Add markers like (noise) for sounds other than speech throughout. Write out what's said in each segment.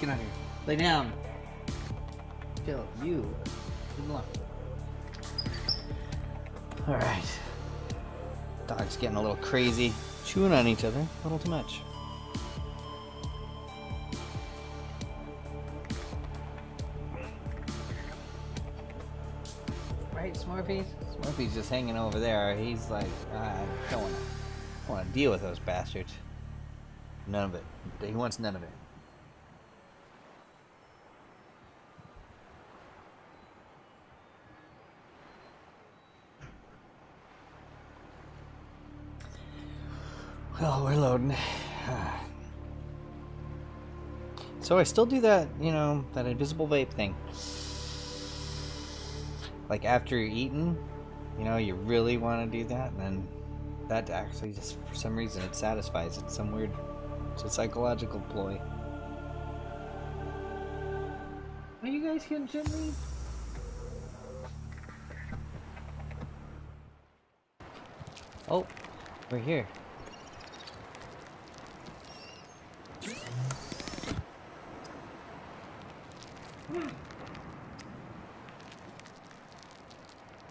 get out of here. Lay down. Phil, you. Him alone. Alright. Dog's getting a little crazy. Chewing on each other. A little too much. Right, Smurfies? Smurfy's just hanging over there. He's like, I don't want to deal with those bastards. None of it. He wants none of it. Well, we're loading. (sighs) So I still do that, you know, that invisible vape thing. Like after you're eating, you know, you really want to do that, and then that actually just, for some reason, it satisfies. It's some weird, it's a psychological ploy. Are you guys getting gently? Oh, we're here.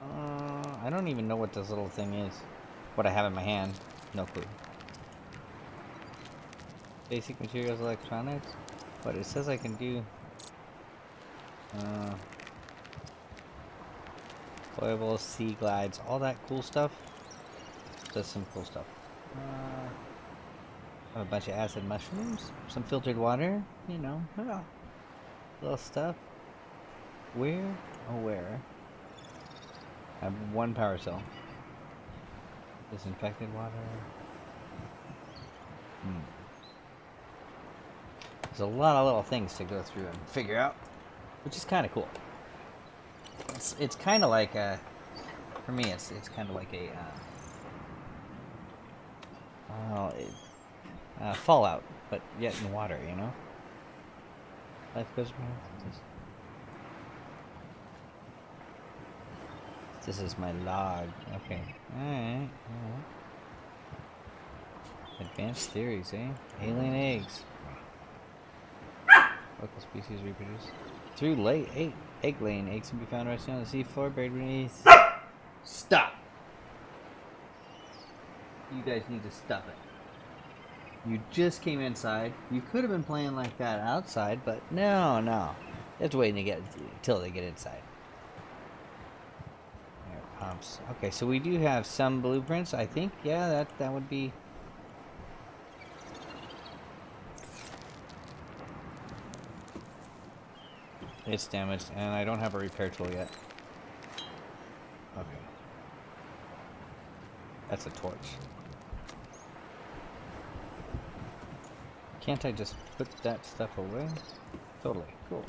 Uh, I don't even know what this little thing is. What I have in my hand. No clue. Basic materials electronics. But it says I can do... Uh, Deployable Seaglides. All that cool stuff. Just some cool stuff. Uh, a bunch of acid mushrooms. Some filtered water. You know. Little stuff. Where? Oh, where? I have one power cell. Disinfected water. Hmm. There's a lot of little things to go through and figure out, which is kind of cool. It's it's kind of like a, for me, it's it's kind of like a, uh, well, it, uh, Fallout, but yet in water, you know. Life goes on. This is my log. Okay. Alright. Advanced theories, eh? Alien eggs. Local species reproduce. Through late eight egg laying eggs can be found resting on the seafloor, buried beneath. Stop! You guys need to stop it. You just came inside. You could have been playing like that outside, but no, no. It's waiting to get until they get inside. Pumps. Okay, so we do have some blueprints. I think, yeah, that that would be. It's damaged, and I don't have a repair tool yet. Okay. That's a torch. Can't I just put that stuff away? Totally. Cool.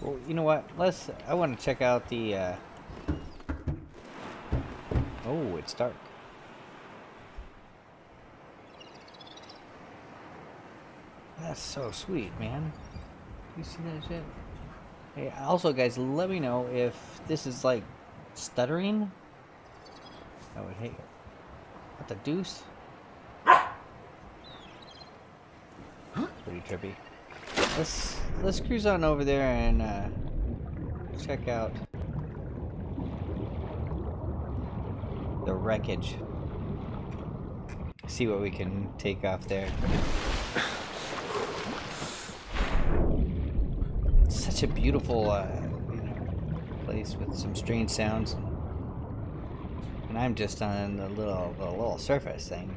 Well, you know what? Let's. I want to check out the. Uh... Oh, it's dark. That's so sweet, man. You see that shit? Hey, also, guys, let me know if this is like stuttering. I would hate it. What the deuce? Pretty trippy. Let's let's cruise on over there and uh, check out the wreckage. See what we can take off there. It's Such a beautiful uh, you know, place with some strange sounds. And I'm just on the little the little surface thing.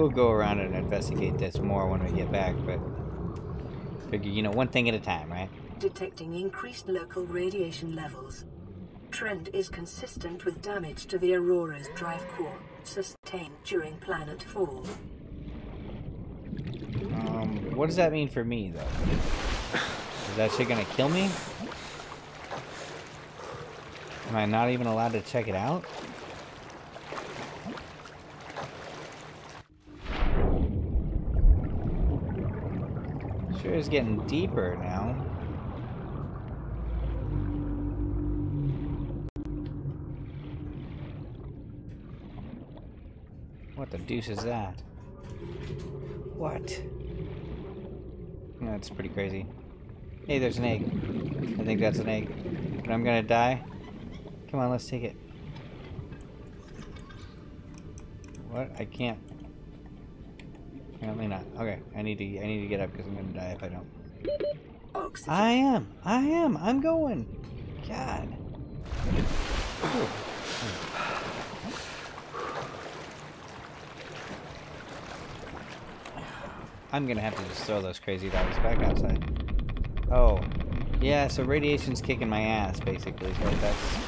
We'll go around and investigate this more when we get back, but figure, you know, one thing at a time, right? Detecting increased local radiation levels. Trend is consistent with damage to the Aurora's drive core sustained during planet fall. Um, what does that mean for me, though? Is that shit gonna kill me? Am I not even allowed to check it out? Sure is getting deeper now. What the deuce is that? What? That's pretty crazy. Hey, there's an egg. I think that's an egg. But I'm gonna die. Come on, let's take it. What? I can't. Apparently not. Okay, I need to. I need to get up because I'm gonna die if I don't. Oxygen. I am. I am. I'm going. God. I'm gonna have to just throw those crazy dogs back outside. Oh. Yeah, so radiation's kicking my ass, basically. So that's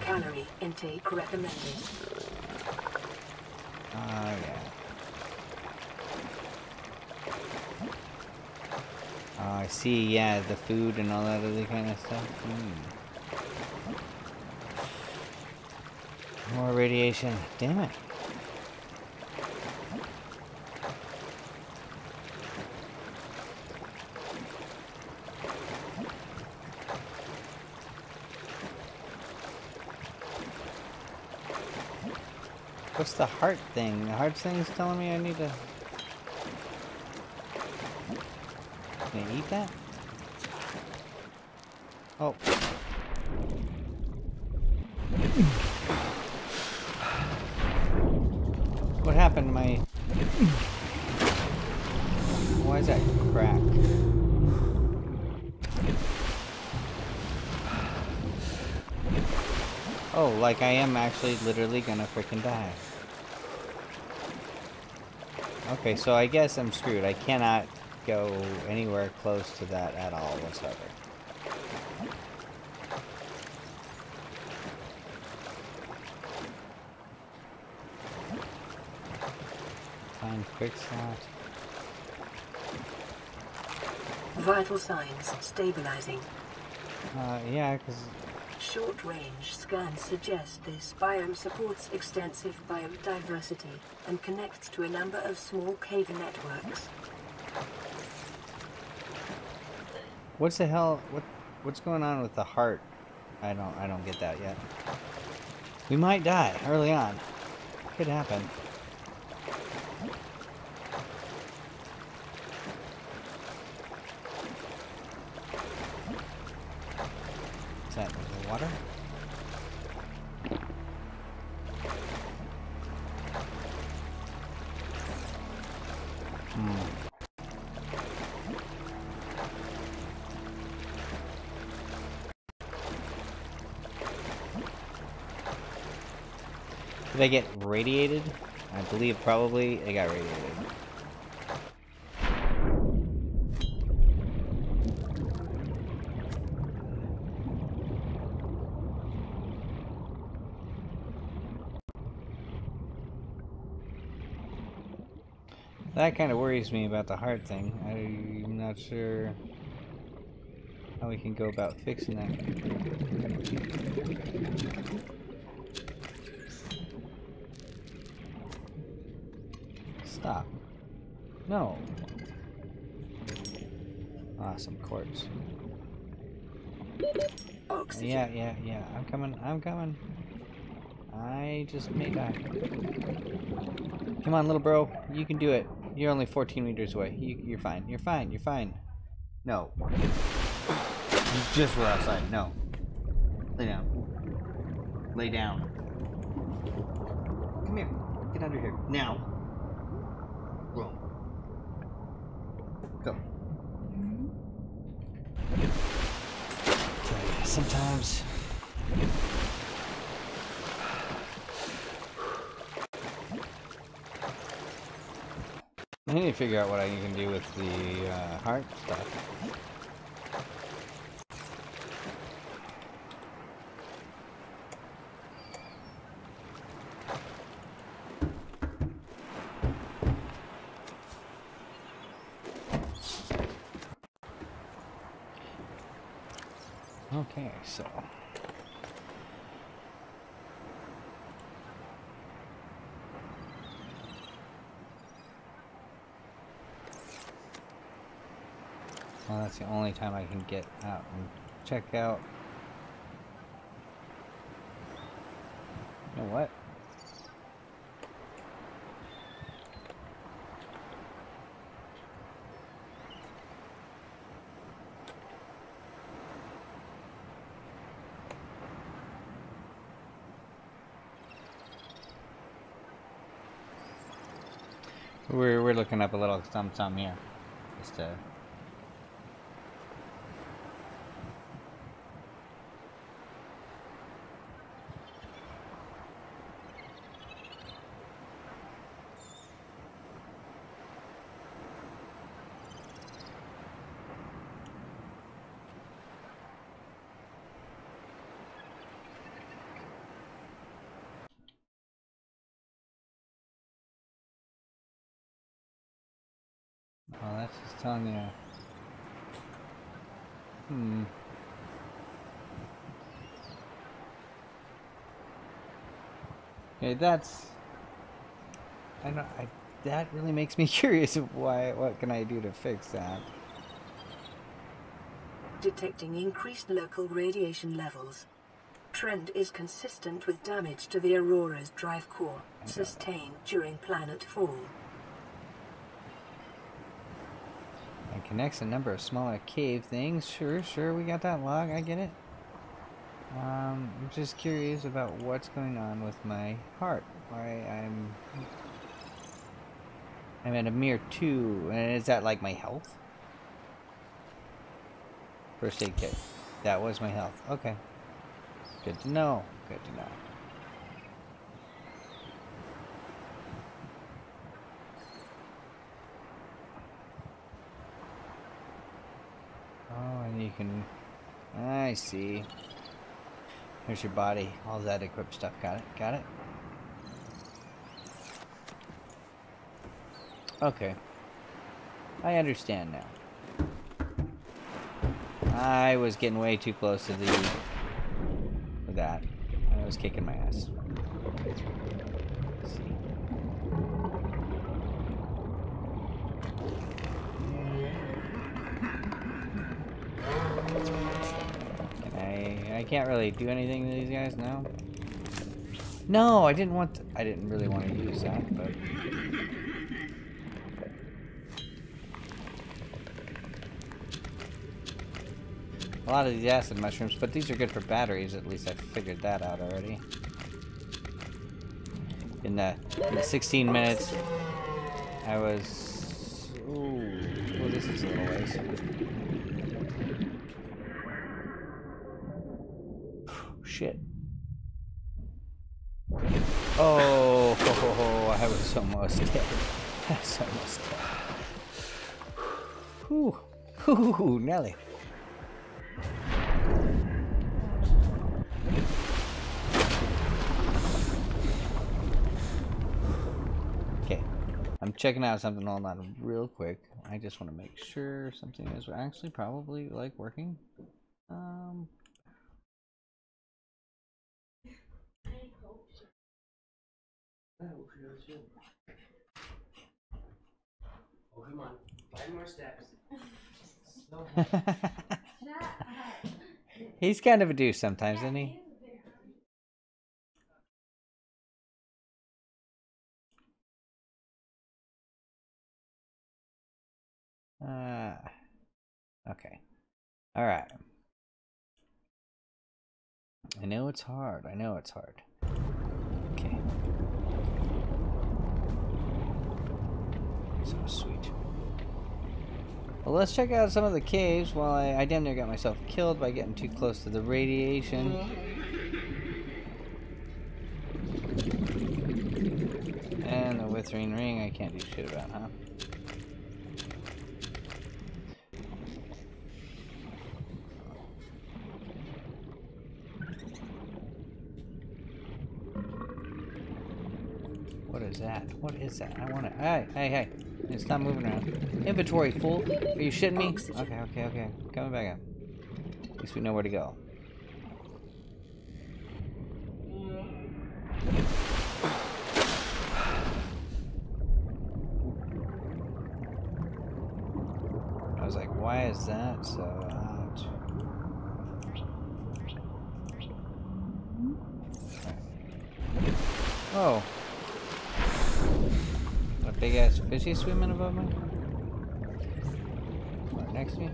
Calorie intake recommended. Oh, yeah. Oh, I see, yeah, the food and all that other kind of stuff. Hmm. More radiation. Damn it. What's the heart thing? The heart thing's telling me I need to... Can I eat that? Oh. What happened my... Why is that crack? Oh, like I am actually literally gonna freaking die. Okay, so I guess I'm screwed. I cannot go anywhere close to that at all whatsoever. Find quick slot. Vital signs stabilizing. Uh, yeah, because Short-range scans suggest this biome supports extensive biodiversity and connects to a number of small cave networks. what's the hell? What what's going on with the heart? I don't I don't get that yet. We might die early on. Could happen. I get radiated? I believe probably I got radiated. That kind of worries me about the heart thing. I'm not sure how we can go about fixing that. Stop. No. Ah, awesome quartz. Oxygen. Yeah, yeah, yeah. I'm coming. I'm coming. I just may die. Come on, little bro. You can do it. You're only 14 meters away. You, you're fine. You're fine. You're fine. No. You just were outside. No. Lay down. Lay down. Come here. Get under here. Now. Roll. Go. Sometimes. I need to figure out what I can do with the uh, heart stuff. Okay, so. Well, that's the only time I can get out and check out. You know what? We're, we're looking up a little something, here. Just to That's just telling you. Hmm. Okay, that's. I don't. I. That really makes me (laughs) curious of why. What can I do to fix that? Detecting increased local radiation levels. Trend is consistent with damage to the Aurora's drive core sustained during planet fall. Connects a number of smaller cave things. Sure, sure, we got that log. I get it. Um, I'm just curious about what's going on with my heart. Why I'm I'm at a mere two, and is that like my health? First aid kit. That was my health. Okay. Good to know. Good to know. Oh, and you can... I see. Here's your body. All that equipped stuff. Got it? Got it? Okay. I understand now. I was getting way too close to the... that. I was kicking my ass. Let's see. Can I... Can't really do anything to these guys now. No, I didn't want to, I didn't really want to use that, but... A lot of these acid mushrooms, but these are good for batteries. At least I figured that out already. In the, in the 16 minutes, I was... Ooh, well, this is a little ways. Shit. Oh, ho, ho, ho, I was almost dead. (laughs) I was almost dead. Whew. Whew, Nelly. Okay, I'm checking out something hold on real quick. I just want to make sure something is actually probably like working. Um, Oh, come on. Five more steps. (laughs) He's kind of a douche sometimes, isn't he? Uh, okay. All right. I know it's hard. I know it's hard. Okay. So sweet. Well, let's check out some of the caves while I, I damn near got myself killed by getting too close to the radiation. And the withering ring I can't do shit about, huh? What is that? What is that? I want to. Hey, hey, hey! It's not moving around. Inventory full. Are you shitting me? Okay, okay, okay. Coming back up. At least we know where to go. I was like, why is that so out? Whoa. A he swimming above me? Right next to me?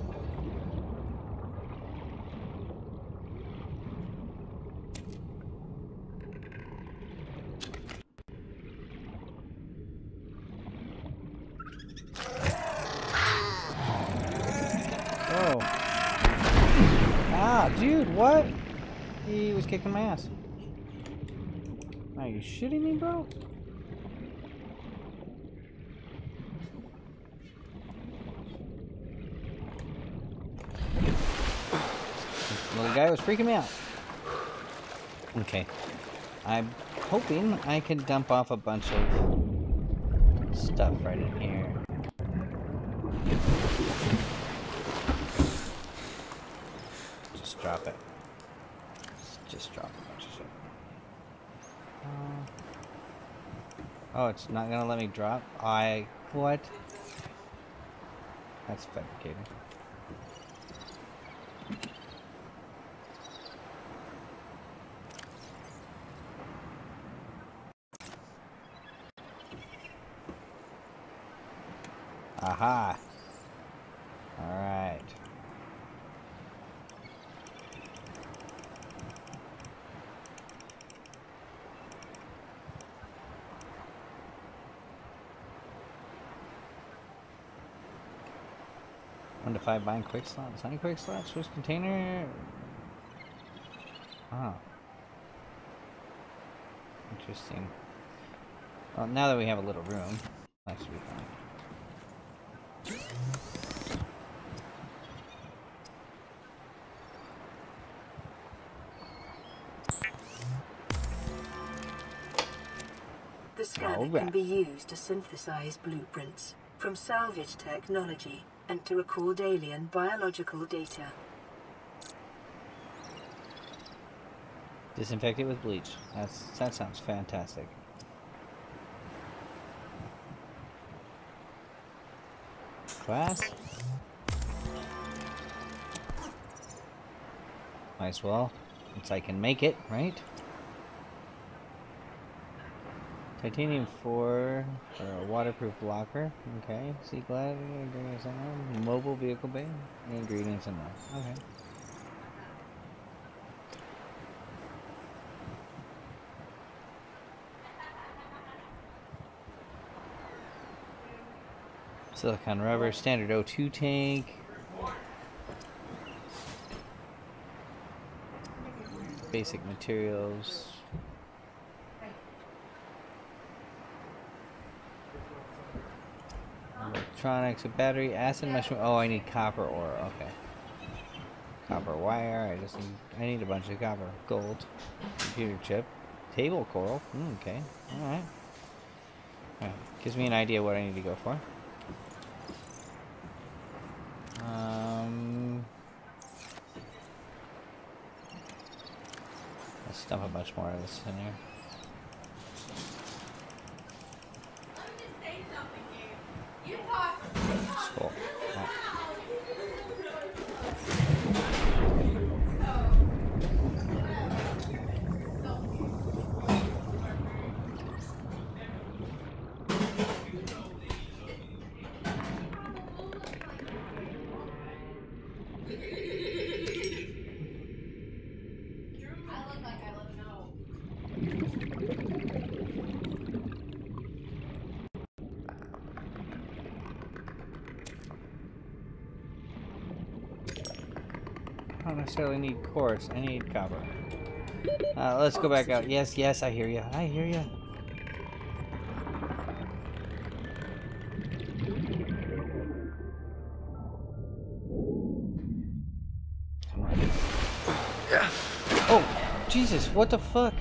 Whoa. Ah, dude, what? He was kicking my ass. Are you shitting me, bro? Little was freaking me out. Okay. I'm hoping I can dump off a bunch of stuff right in here. Just drop it. Just drop a bunch of shit. Uh, oh, it's not gonna let me drop? I... What? That's fabricated. Aha! Alright. One to five bind quick slots. Any quick slots? Switch container? Oh. Interesting. Well, now that we have a little room, that should be fine. The scanner can be used to synthesize blueprints from salvage technology and to record alien biological data. Disinfect it with bleach. That's that sounds fantastic. Class. Might as well, since I can make it, right? Titanium 4 for a waterproof locker. Okay. Seaglide ingredients in there. Mobile vehicle bay. Ingredients in there. Okay. Silicon rubber, standard O2 tank. Basic materials. Electronics, a battery, acid mushroom. Oh, I need copper ore. Okay. Copper wire. I just need. I need a bunch of copper. Gold. Computer chip. Table coral. Mm, okay. All right. Alright, Gives me an idea what I need to go for. Um, bunch more of this in here. Cool. Alright. I don't necessarily need quartz. I need copper. Uh, let's go back out. Yes, yes, I hear you. I hear you. Oh, Jesus! What the fuck?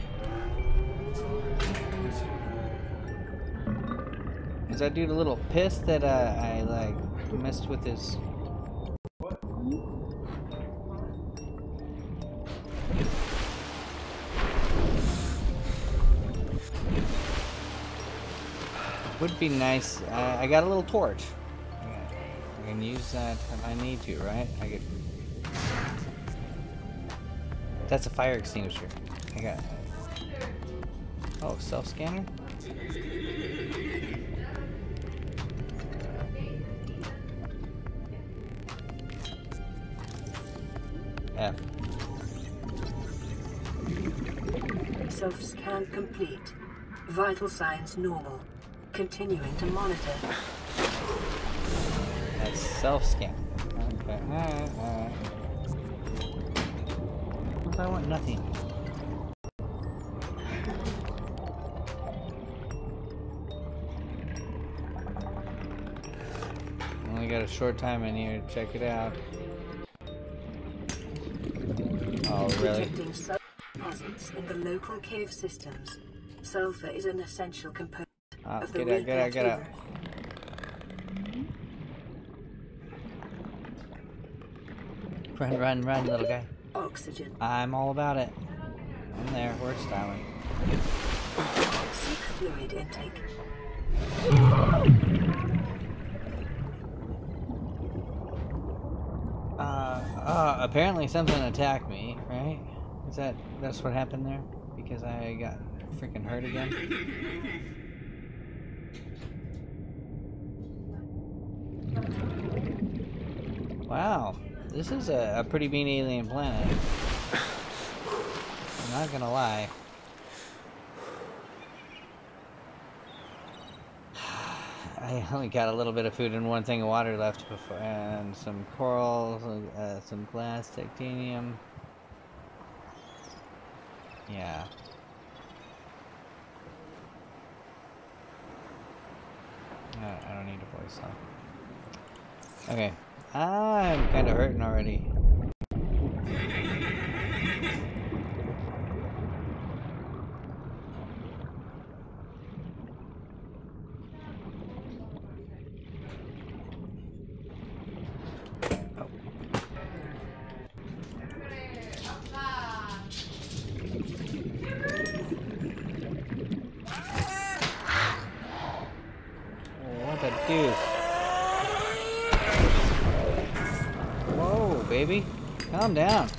Is that dude a little pissed that uh, I like messed with his? Would be nice. I got a little torch. I can use that if I need to, right? I could. That's a fire extinguisher. I got. Oh, self scanner. F. Self-scan complete. Vital signs normal. Continuing to monitor. That's self scan. Okay. Alright, alright. I want nothing? Only got a short time in here check it out. Oh, really? Detecting deposits in the local cave systems. Sulfur is an essential component Ah, get out, get out, get out. Run, run, run, little guy. Oxygen. I'm all about it. I'm there, we're styling. Fluid intake. Uh, uh, apparently something attacked me, right? Is that, that's what happened there? Because I got freaking hurt again? Wow, this is a, a pretty mean alien planet. I'm not gonna lie. (sighs) I only got a little bit of food and one thing of water left before, and some coral, uh, some glass, titanium. Yeah. I I don't need a voice though. Okay. I'm kind of hurting already. Oh, what a deuce. Whoa, baby. Calm down.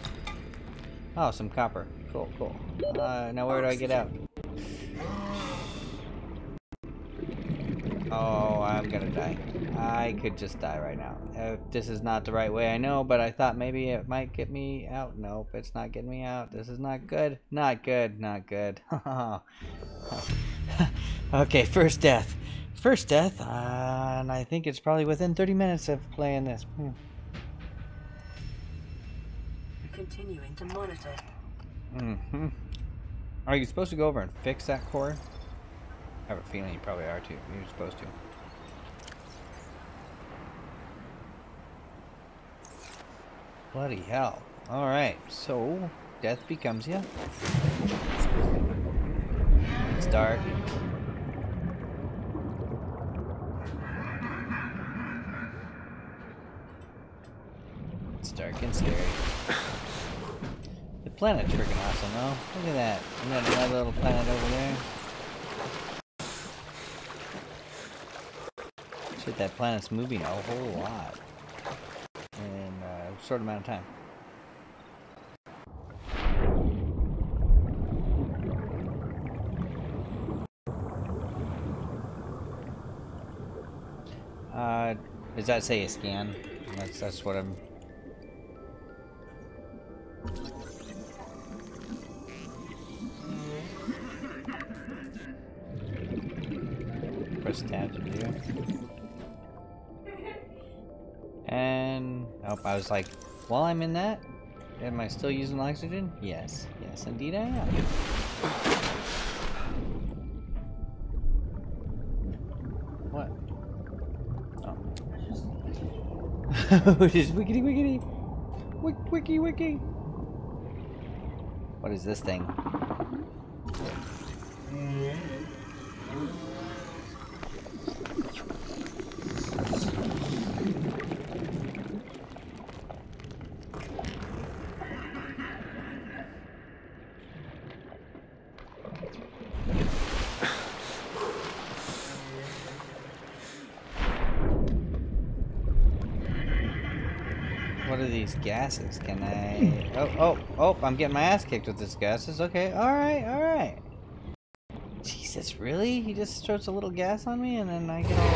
Oh, some copper. Cool, cool. Uh, now where do I get out? Oh, I'm gonna die. I could just die right now. Uh, this is not the right way, I know, but I thought maybe it might get me out. Nope, it's not getting me out. This is not good. Not good, not good. (laughs) okay, first death. First death, uh, and I think it's probably within 30 minutes of playing this. Hmm. Continuing to monitor. Mm-hmm. Are you supposed to go over and fix that core? I have a feeling you probably are too. You're supposed to. Bloody hell. Alright, so death becomes you. It's dark. It's dark and scary. Planet's freaking awesome though. Look at that. We got another little planet over there. Shit, that planet's moving a whole lot in a short amount of time. Uh, does that say a scan? That's that's what I'm. I was like, while I'm in that, am I still using oxygen? Yes, yes, indeed I am. What? Oh. Just wickety wickety. Wick wiki wiki. What is this thing? Gases? Can I... Hmm. Oh, oh, oh, I'm getting my ass kicked with these gases. Okay, alright, alright. Jesus, really? He just throws a little gas on me and then I get all...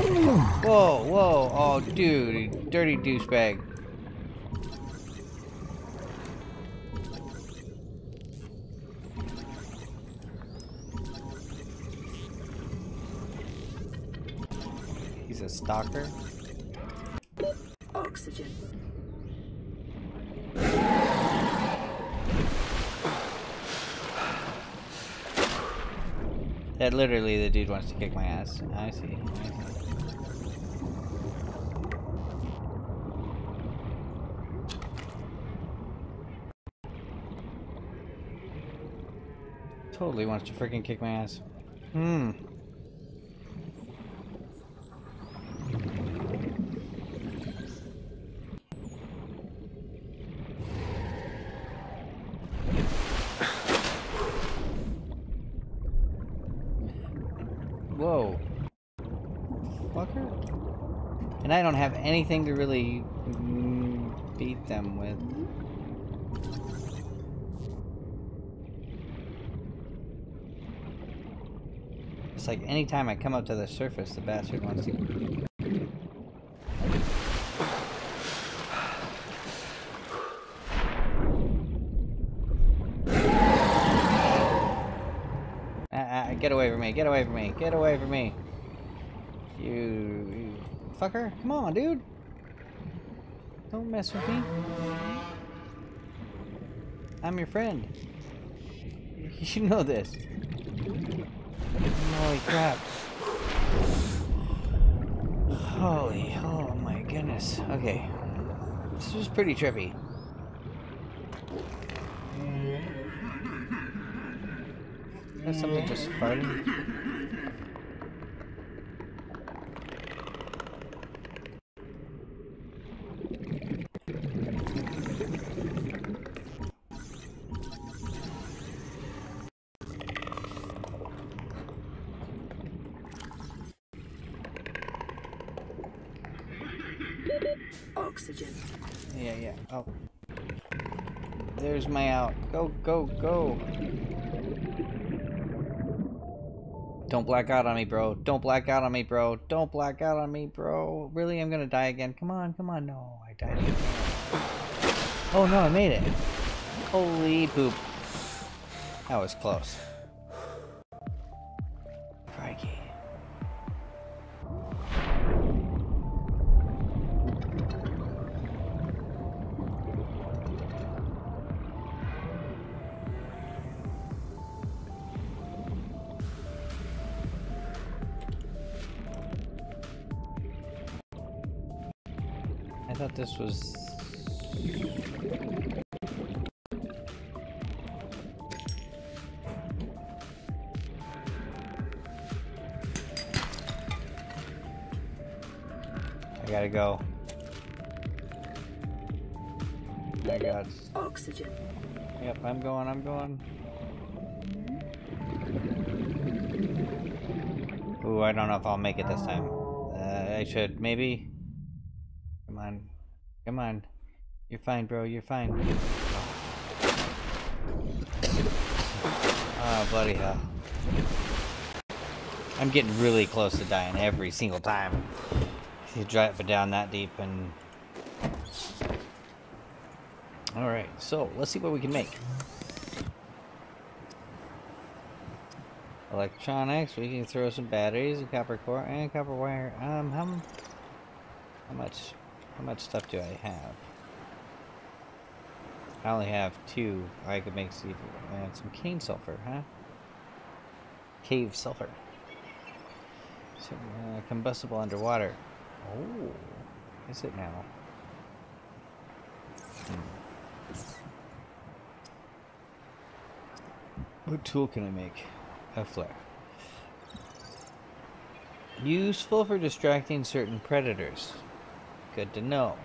Hmm. Whoa, whoa, oh dude, dirty douchebag. Stalker. Oxygen. That literally the dude wants to kick my ass. I see. I see. Totally wants to freaking kick my ass. Hmm. Whoa. Fucker. And I don't have anything to really beat them with. It's like anytime I come up to the surface, the bastard wants to. Ah, ah, get away from me, get away from me, get away from me. You, you fucker, come on, dude. Don't mess with me. I'm your friend. (laughs) You should know this. Holy crap. Holy, oh my goodness. Okay. This was pretty trippy. That's something just farting. Go, go, go. Don't black out on me, bro. Don't black out on me, bro. Don't black out on me, bro. Really? I'm gonna die again. Come on, come on. No, I died again. Oh no, I made it. Holy poop. That was close. This was. I gotta go. My god. Oxygen. Yep, I'm going, I'm going. Ooh, I don't know if I'll make it this time. Uh, I should, maybe. Come on. Come on. You're fine, bro, you're fine. Oh, bloody hell. I'm getting really close to dying every single time. You drive it down that deep and... Alright, so let's see what we can make. Electronics, we can throw some batteries, and copper ore, and copper wire. Um, how, how much, how much stuff do I have? I only have two. I could make some, and some cave sulfur, huh? Cave sulfur. So, uh, combustible underwater. Oh, is it now? What tool can I make? A flare. Useful for distracting certain predators. Good to know.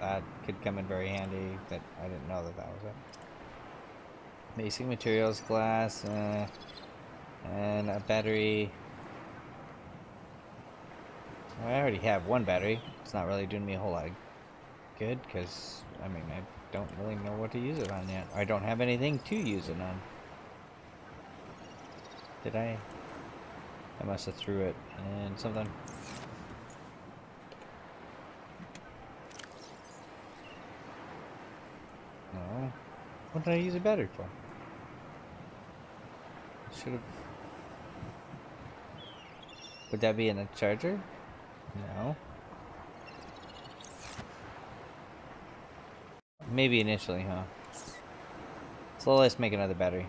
That could come in very handy. but I didn't know that that was it. Basic materials, glass, uh, and a battery. I already have one battery. It's not really doing me a whole lot of good because, I mean, I don't really know what to use it on yet. I don't have anything to use it on. Did I? I must have threw it and something. No. What did I use a battery for? Should have. Would that be in a charger? No. Maybe initially, huh? So let's make another battery.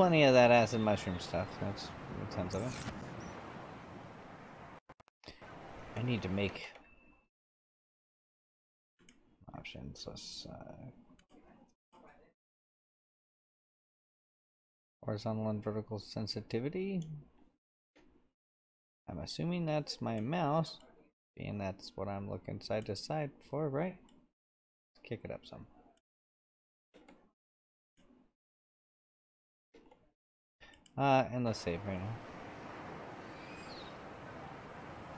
Plenty of that acid mushroom stuff. That's tons of it. I need to make options. Let's uh, horizontal and vertical sensitivity. I'm assuming that's my mouse, being that's what I'm looking side to side for, right? Let's kick it up some. Uh, and let's save right now.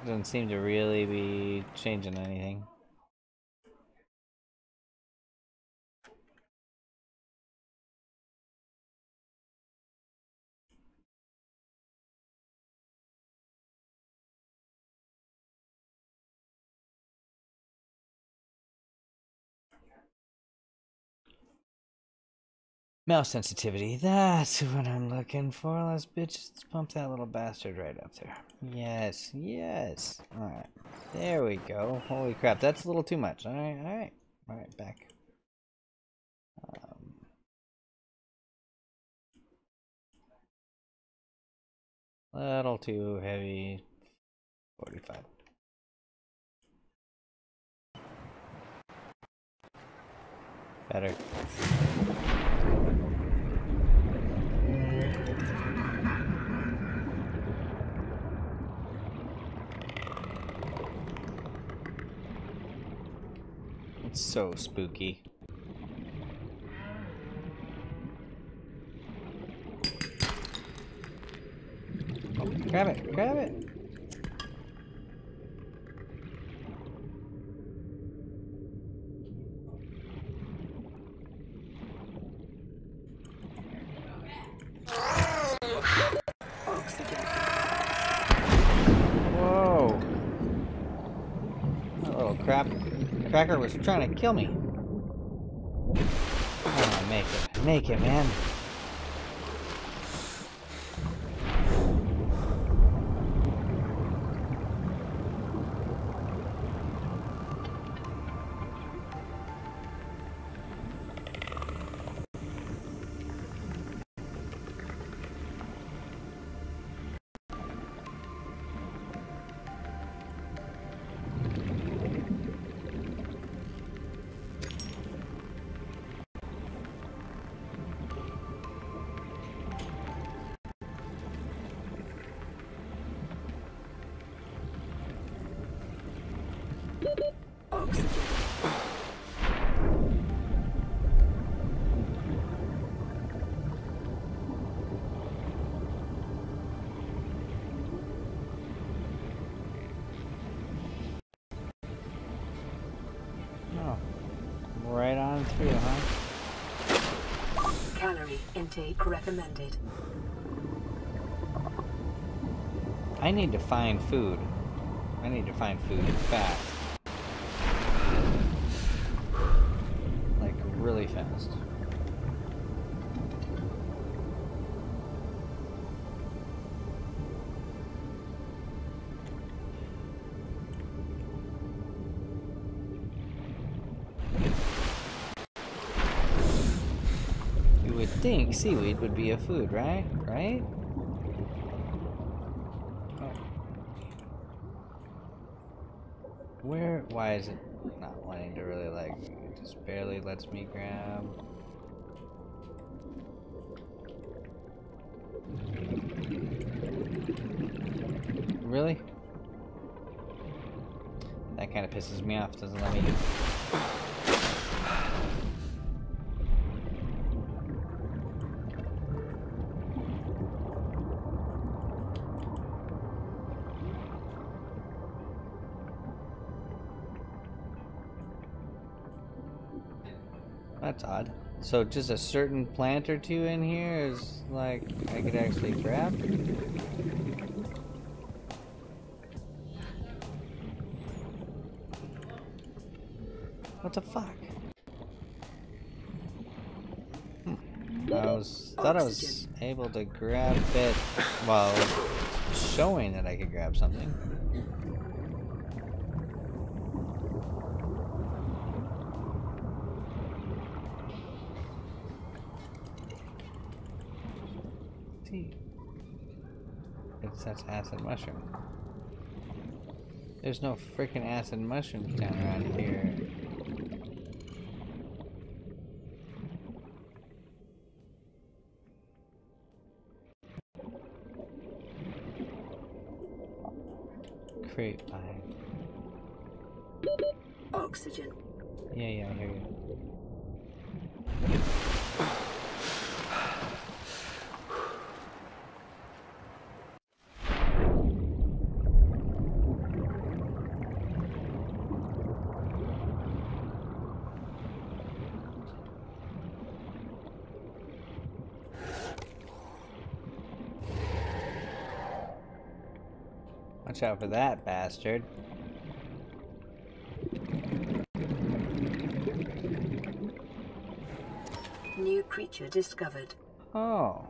Doesn't seem to really be changing anything. Mouse sensitivity, that's what I'm looking for. Let's bitch pump that little bastard right up there. Yes, yes. Alright. There we go. Holy crap, that's a little too much. Alright, alright. Alright, back. Um, little too heavy. 45. Better. So spooky. Oh, grab it, grab it. Oxygen. Whoa. That little crap cracker was trying to kill me. Oh, make it. Make it, man. Intake recommended. I need to find food. I need to find food fast. think seaweed would be a food, right? Right? Where, why is it not wanting to really like, it just barely lets me grab. Really? That kind of pisses me off, doesn't let me That's odd. So just a certain plant or two in here is like I could actually grab? What the fuck? Hmm. I was thought I was able to grab it while showing that I could grab something. See, it's that's acid mushroom. There's no freaking acid mushrooms down around here. Crate vine. Oxygen. Yeah, yeah, I hear you. Watch out for that bastard. New creature discovered. Oh.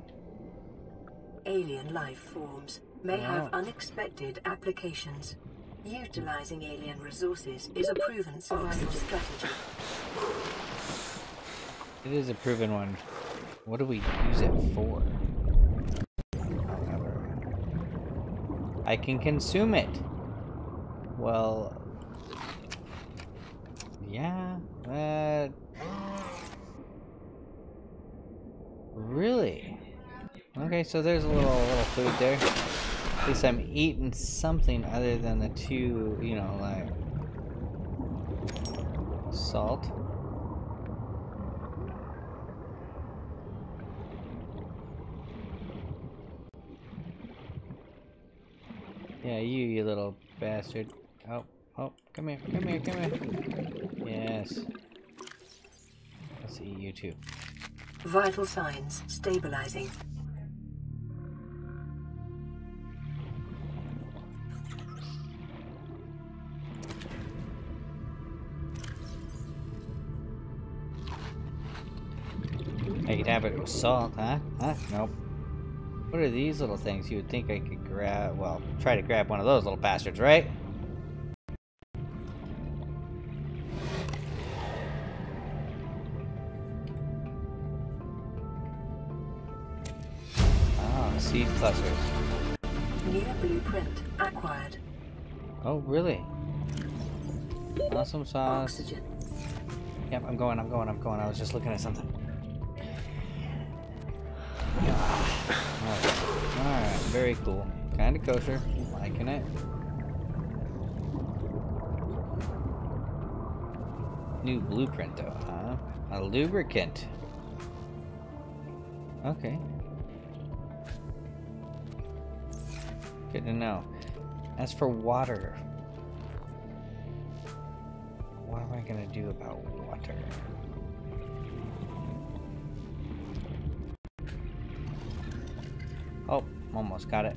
Alien life forms may Wow. have unexpected applications. Utilizing alien resources is a proven survival strategy. It is a proven one. What do we use it for? However, I can consume it. Well, yeah. Uh, really? Okay, so there's a little little food there. At least I'm eating something other than the two, you know, like salt. Yeah, you, you little bastard. Oh, oh, come here, come here, come here. Yes. Let's eat you too. Vital signs stabilizing. I could have it with salt, huh? Huh? Nope. What are these little things? You would think I could grab, well, try to grab one of those little bastards, right? Ah, seed clusters. New blueprint acquired. Oh, really? Awesome sauce. Oxygen. Yep, I'm going, I'm going, I'm going. I was just looking at something. (sighs) Alright, Alright, very cool. Kinda kosher. Liking it. New blueprint though, huh? A lubricant. Okay. Good to know. As for water, what am I gonna do about water? Oh, almost got it.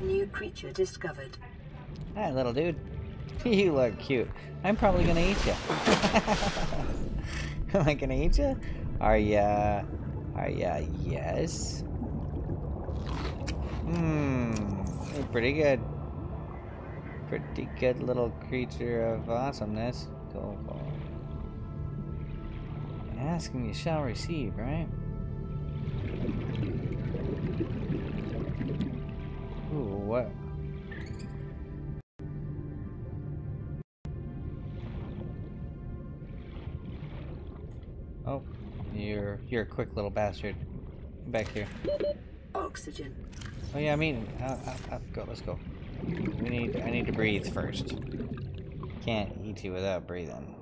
New creature discovered. Hi, little dude. (laughs) you look cute. I'm probably gonna eat you. (laughs) Am I gonna eat you? Are ya? Are ya? Yes. Hmm. You're pretty good. Pretty good little creature of awesomeness. Go for Ask and you shall receive, right? You're a quick little bastard. Come back here. Oxygen. Oh yeah, I mean, uh, uh, uh, go. Let's go. We need. I need to breathe first. Can't eat you without breathing.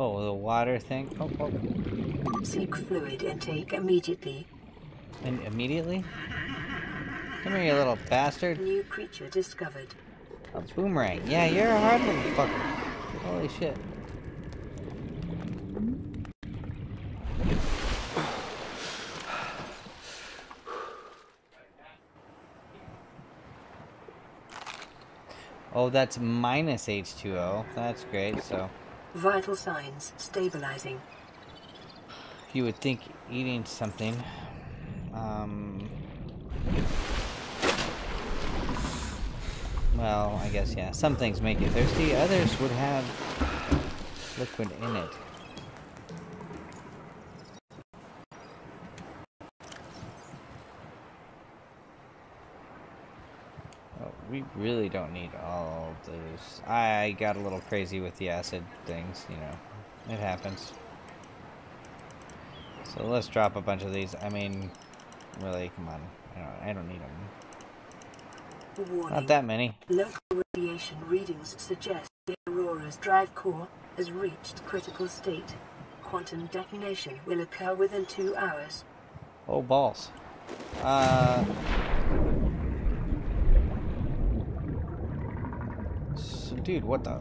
Oh, the water thing. Oh, oh. Seek fluid intake immediately. And immediately? Come here, you little bastard. New creature discovered. A boomerang. Yeah, you're a hard little fucker. Holy shit. Oh, that's minus H2O. That's great, so... Vital signs stabilizing. You would think eating something... Um... Well, I guess, yeah. Some things make you thirsty, others would have liquid in it. Oh, we really don't need all of those. I got a little crazy with the acid things, you know. It happens. So let's drop a bunch of these. I mean, really, come on. I don't, I don't need them. Warning. Not that many. Local radiation readings suggest the Aurora's drive core has reached critical state. Quantum detonation will occur within two hours. Oh, balls. Uh... So, dude, what the...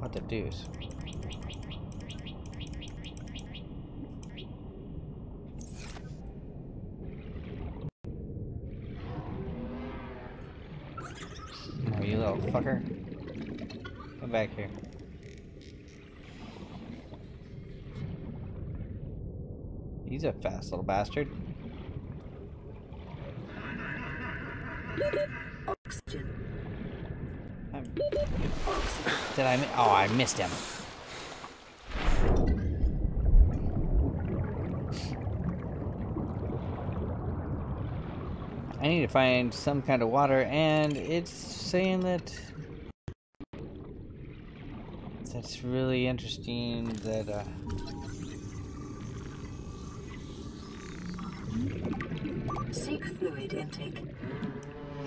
What the deuce? Oh, you little fucker. Come back here. He's a fast little bastard. Oxygen. I'm- Oxygen. Did I? Oh, I missed him. I need to find some kind of water, and it's saying that that's really interesting. That uh, Seek fluid intake.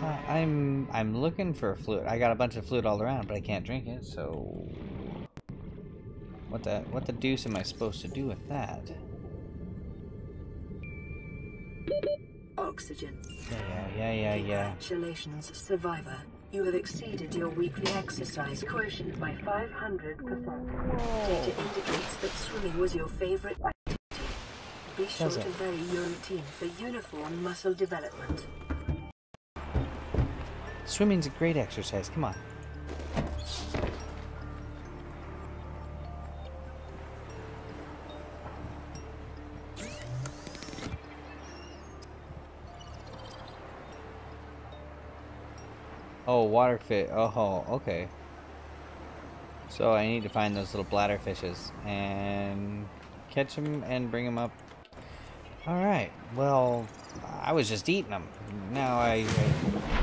I'm I'm looking for a fluid. I got a bunch of fluid all around, but I can't drink it. So what the what the deuce am I supposed to do with that? Oxygen. Yeah, yeah, yeah, yeah. Congratulations, survivor. You have exceeded your weekly exercise quotient by 500%. Data indicates that swimming was your favorite activity. Be sure to vary your routine for uniform muscle development. Swimming's a great exercise. Come on. Oh, water fit. Oh, okay. So I need to find those little bladder fishes and catch them and bring them up. All right. Well, I was just eating them. Now I, I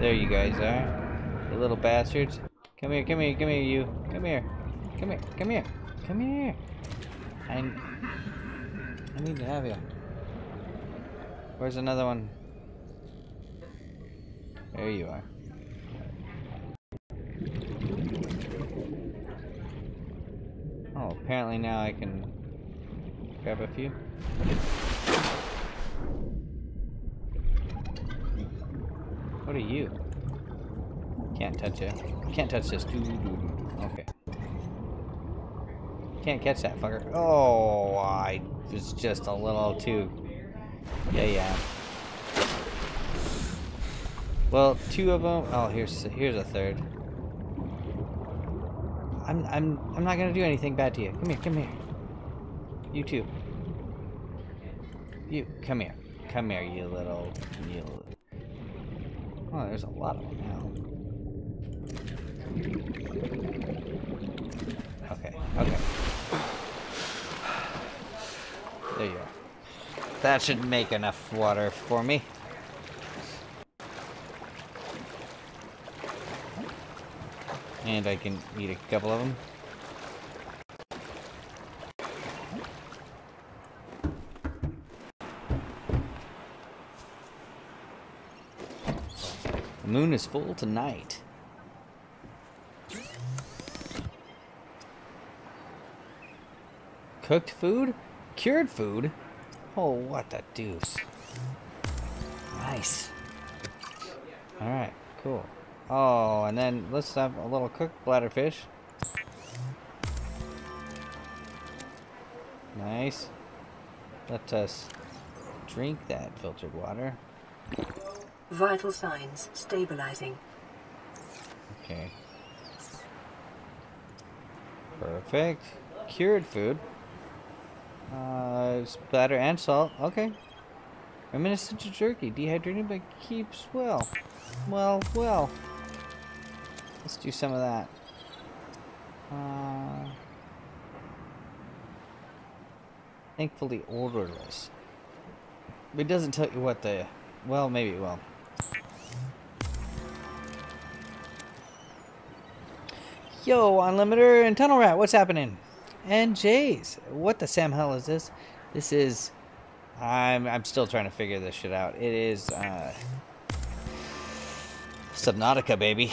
there you guys are. You little bastards. Come here, come here, come here, you. Come here. Come here, come here. Come here. I, I need to have you. Where's another one? There you are. Oh, apparently now I can grab a few. What are you? Can't touch it. Can't touch this. Doo, doo, doo. Okay. Can't catch that fucker. Oh, I was just a little too. Yeah, yeah. Well, two of them. Oh, here's here's a third. I'm I'm I'm not gonna do anything bad to you. Come here, come here. You too. You come here, come here, you little you. Oh, there's a lot of them now. Okay, okay. There you go. That should make enough water for me. And I can eat a couple of them. The moon is full tonight. Cooked food? Cured food? Oh, what the deuce. Nice. Alright, cool. Oh, and then let's have a little cooked bladderfish. Nice. Let us drink that filtered water. Vital signs stabilizing. Okay. Perfect. Cured food. Uh, splatter and salt. Okay. Reminiscent of jerky. Dehydrated but keeps well. Well, well. Let's do some of that. Uh, thankfully orderless. It doesn't tell you what the... Well, maybe it will. Yo, Unlimiter and Tunnel Rat, what's happening? And Jays, what the Sam hell is this? This is... I'm, I'm still trying to figure this shit out. It is, uh... Subnautica, baby.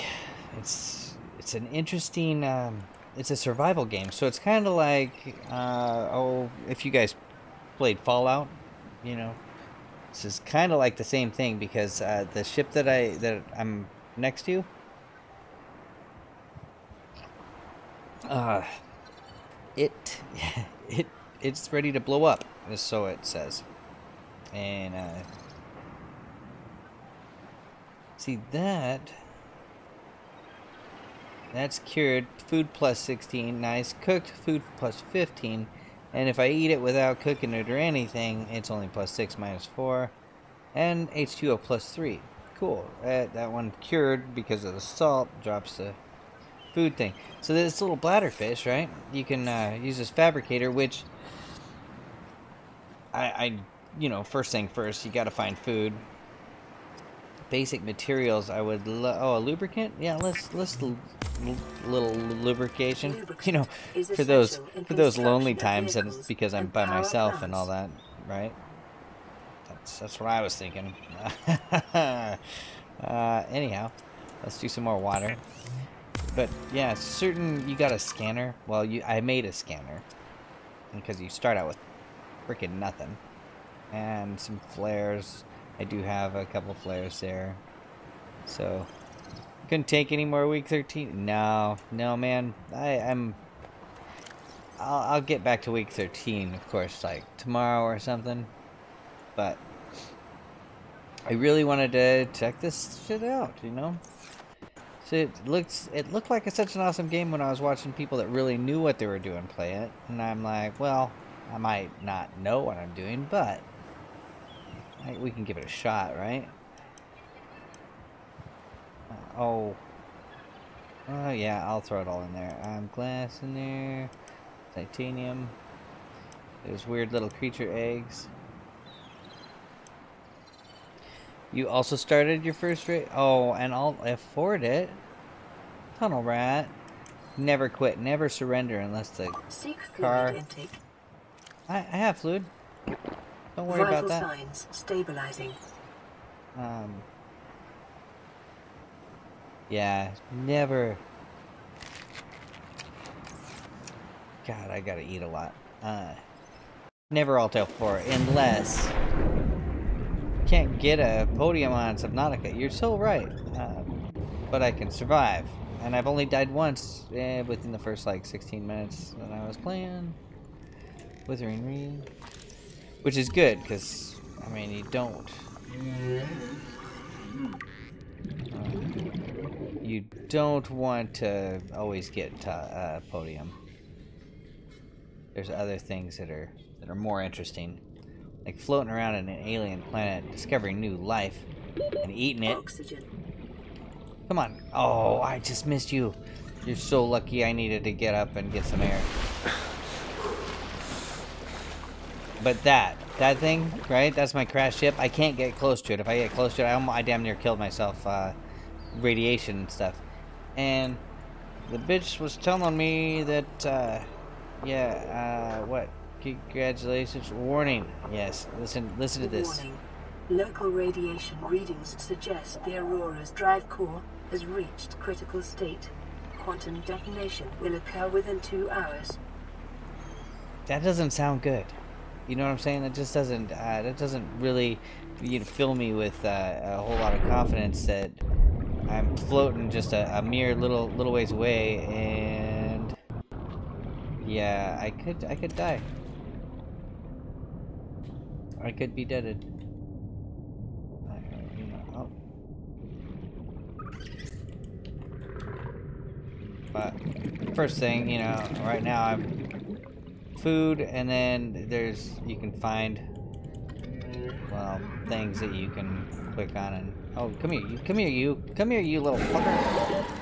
It's, it's an interesting, um... It's a survival game, so it's kind of like, uh, oh, if you guys played Fallout, you know, this is kind of like the same thing because uh, the ship that I that I'm next to, uh, it (laughs) it it's ready to blow up, so it says, and uh, see that. That's cured. Food plus 16. Nice. Cooked. Food plus 15. And if I eat it without cooking it or anything, it's only plus 6 minus 4. And H2O plus 3. Cool. That, that one cured because of the salt drops the food thing. So this little bladderfish, right? You can uh, use this fabricator, which I, I, you know, first thing first, you got to find food. Basic materials. I would. oh, a lubricant. Yeah, let's let's little lubrication. Lubricant (laughs) you know, for those for those lonely times, and it's because I'm by myself and all that, right? That's that's what I was thinking. (laughs) uh, anyhow, let's do some more water. But yeah, certain you got a scanner. Well, you I made a scanner because you start out with freaking nothing, and some flares. I do have a couple flares there, so couldn't take any more week 13. No, no, man. I, I'm. I'll, I'll get back to week 13, of course, like tomorrow or something. But I really wanted to check this shit out, you know. So it looks, it looked like such an awesome game when I was watching people that really knew what they were doing play it, and I'm like, well, I might not know what I'm doing, but we can give it a shot, right? Uh, oh. Oh, yeah, I'll throw it all in there. Um, glass in there. Titanium. There's weird little creature eggs. You also started your first raid? Oh, and I'll afford it. Tunnel rat. Never quit, never surrender unless the Seek car... intake. I, I have fluid. Don't worry Vital about that. signs stabilizing. Um. Yeah, never. God, I gotta eat a lot. Uh, never Alt-F4 unless can't get a podium on Subnautica. You're so right. Uh, but I can survive. And I've only died once eh, within the first like 16 minutes that I was playing. Withering Reed. Which is good, because, I mean, you don't. Uh, you don't want to always get to, uh, podium. There's other things that are that are more interesting, like floating around in an alien planet, discovering new life, and eating it. Oxygen. Come on. Oh, I just missed you. You're so lucky I needed to get up and get some air. But that, that thing, right? That's my crash ship. I can't get close to it. If I get close to it, I, almost, I damn near killed myself. Uh, radiation and stuff. And the bitch was telling me that, uh, yeah, uh, what? Congratulations. Warning. Yes. Listen, listen to this. Warning. Local radiation readings suggest the Aurora's drive core has reached critical state. Quantum detonation will occur within two hours. That doesn't sound good. You know what I'm saying? That just doesn't. Uh, that doesn't really, you know, fill me with uh, a whole lot of confidence that I'm floating just a, a mere little little ways away, and yeah, I could I could die. I could be deaded. Oh. But first thing, you know, right now I'm food, and then there's you can find well things that you can click on and oh come here you come here you come here you little fucker.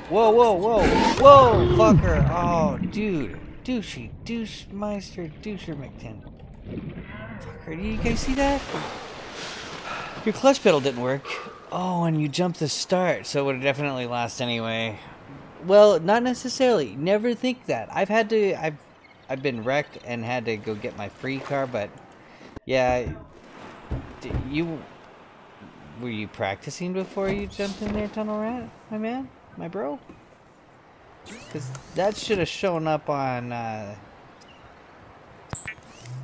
Whoa whoa whoa whoa fucker. Oh dude douchey douchemeister doucher mctin fucker do you guys see that? Your clutch pedal didn't work. Oh and you jumped the start so it would have definitely lost anyway. Well not necessarily. Never think that. I've had to i've I've been wrecked and had to go get my free car, but yeah, you were you practicing before you jumped in there, Tunnel Rat, my man, my bro? Because that should have shown up on, uh,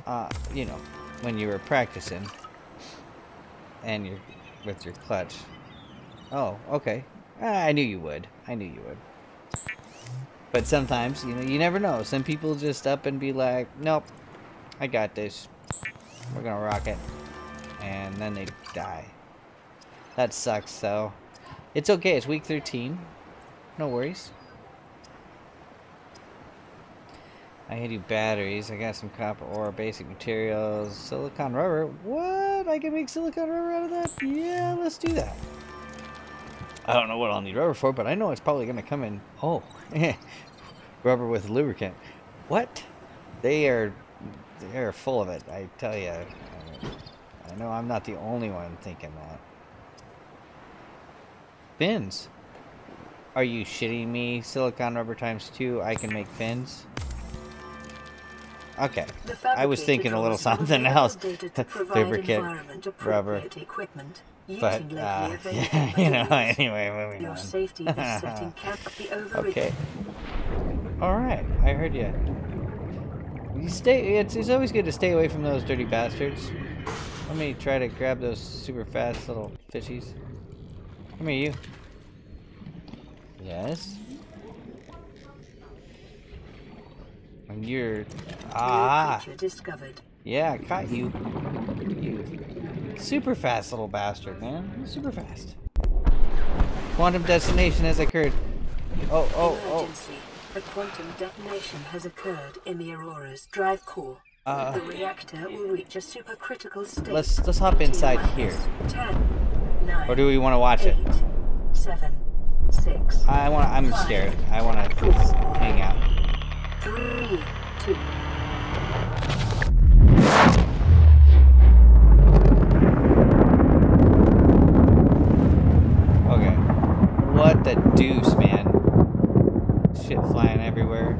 uh, you know, when you were practicing and you're with your clutch. Oh, okay. I knew you would. I knew you would. But sometimes, you know, you never know. Some people just up and be like, nope, I got this. We're gonna rock it. And then they die. That sucks, though. It's okay, it's week 13. No worries. I had you batteries. I got some copper ore, basic materials, silicon rubber. What? I can make silicon rubber out of that? Yeah, let's do that. I don't know what I'll need rubber for, but I know it's probably going to come in. Oh, (laughs) rubber with lubricant. What? They are, they are full of it. I tell you. I know I'm not the only one thinking that. Fins. Are you shitting me? Silicon rubber times two. I can make fins. Okay. I was thinking a little something else. (laughs) Lubricant, rubber. Equipment But, uh, (laughs) yeah, you know, anyway, moving Your on. safety is (laughs) setting can't. Okay. Alright, I heard you. You stay, it's, it's always good to stay away from those dirty bastards. Let me try to grab those super fast little fishies. Come here, you. Yes? And you're... Ah! Yeah, I caught you. You super fast little bastard, man. Super fast. Quantum destination has occurred. Oh, oh, oh. Emergency. A quantum detonation has occurred in the Aurora's drive core. Uh, the reactor will reach a supercritical state. let's let's hop inside here. Or do we want to watch it? eight, seven, six, I want. I'm five, scared. I want to hang out. three, two. Okay. What the deuce, man? Shit flying everywhere.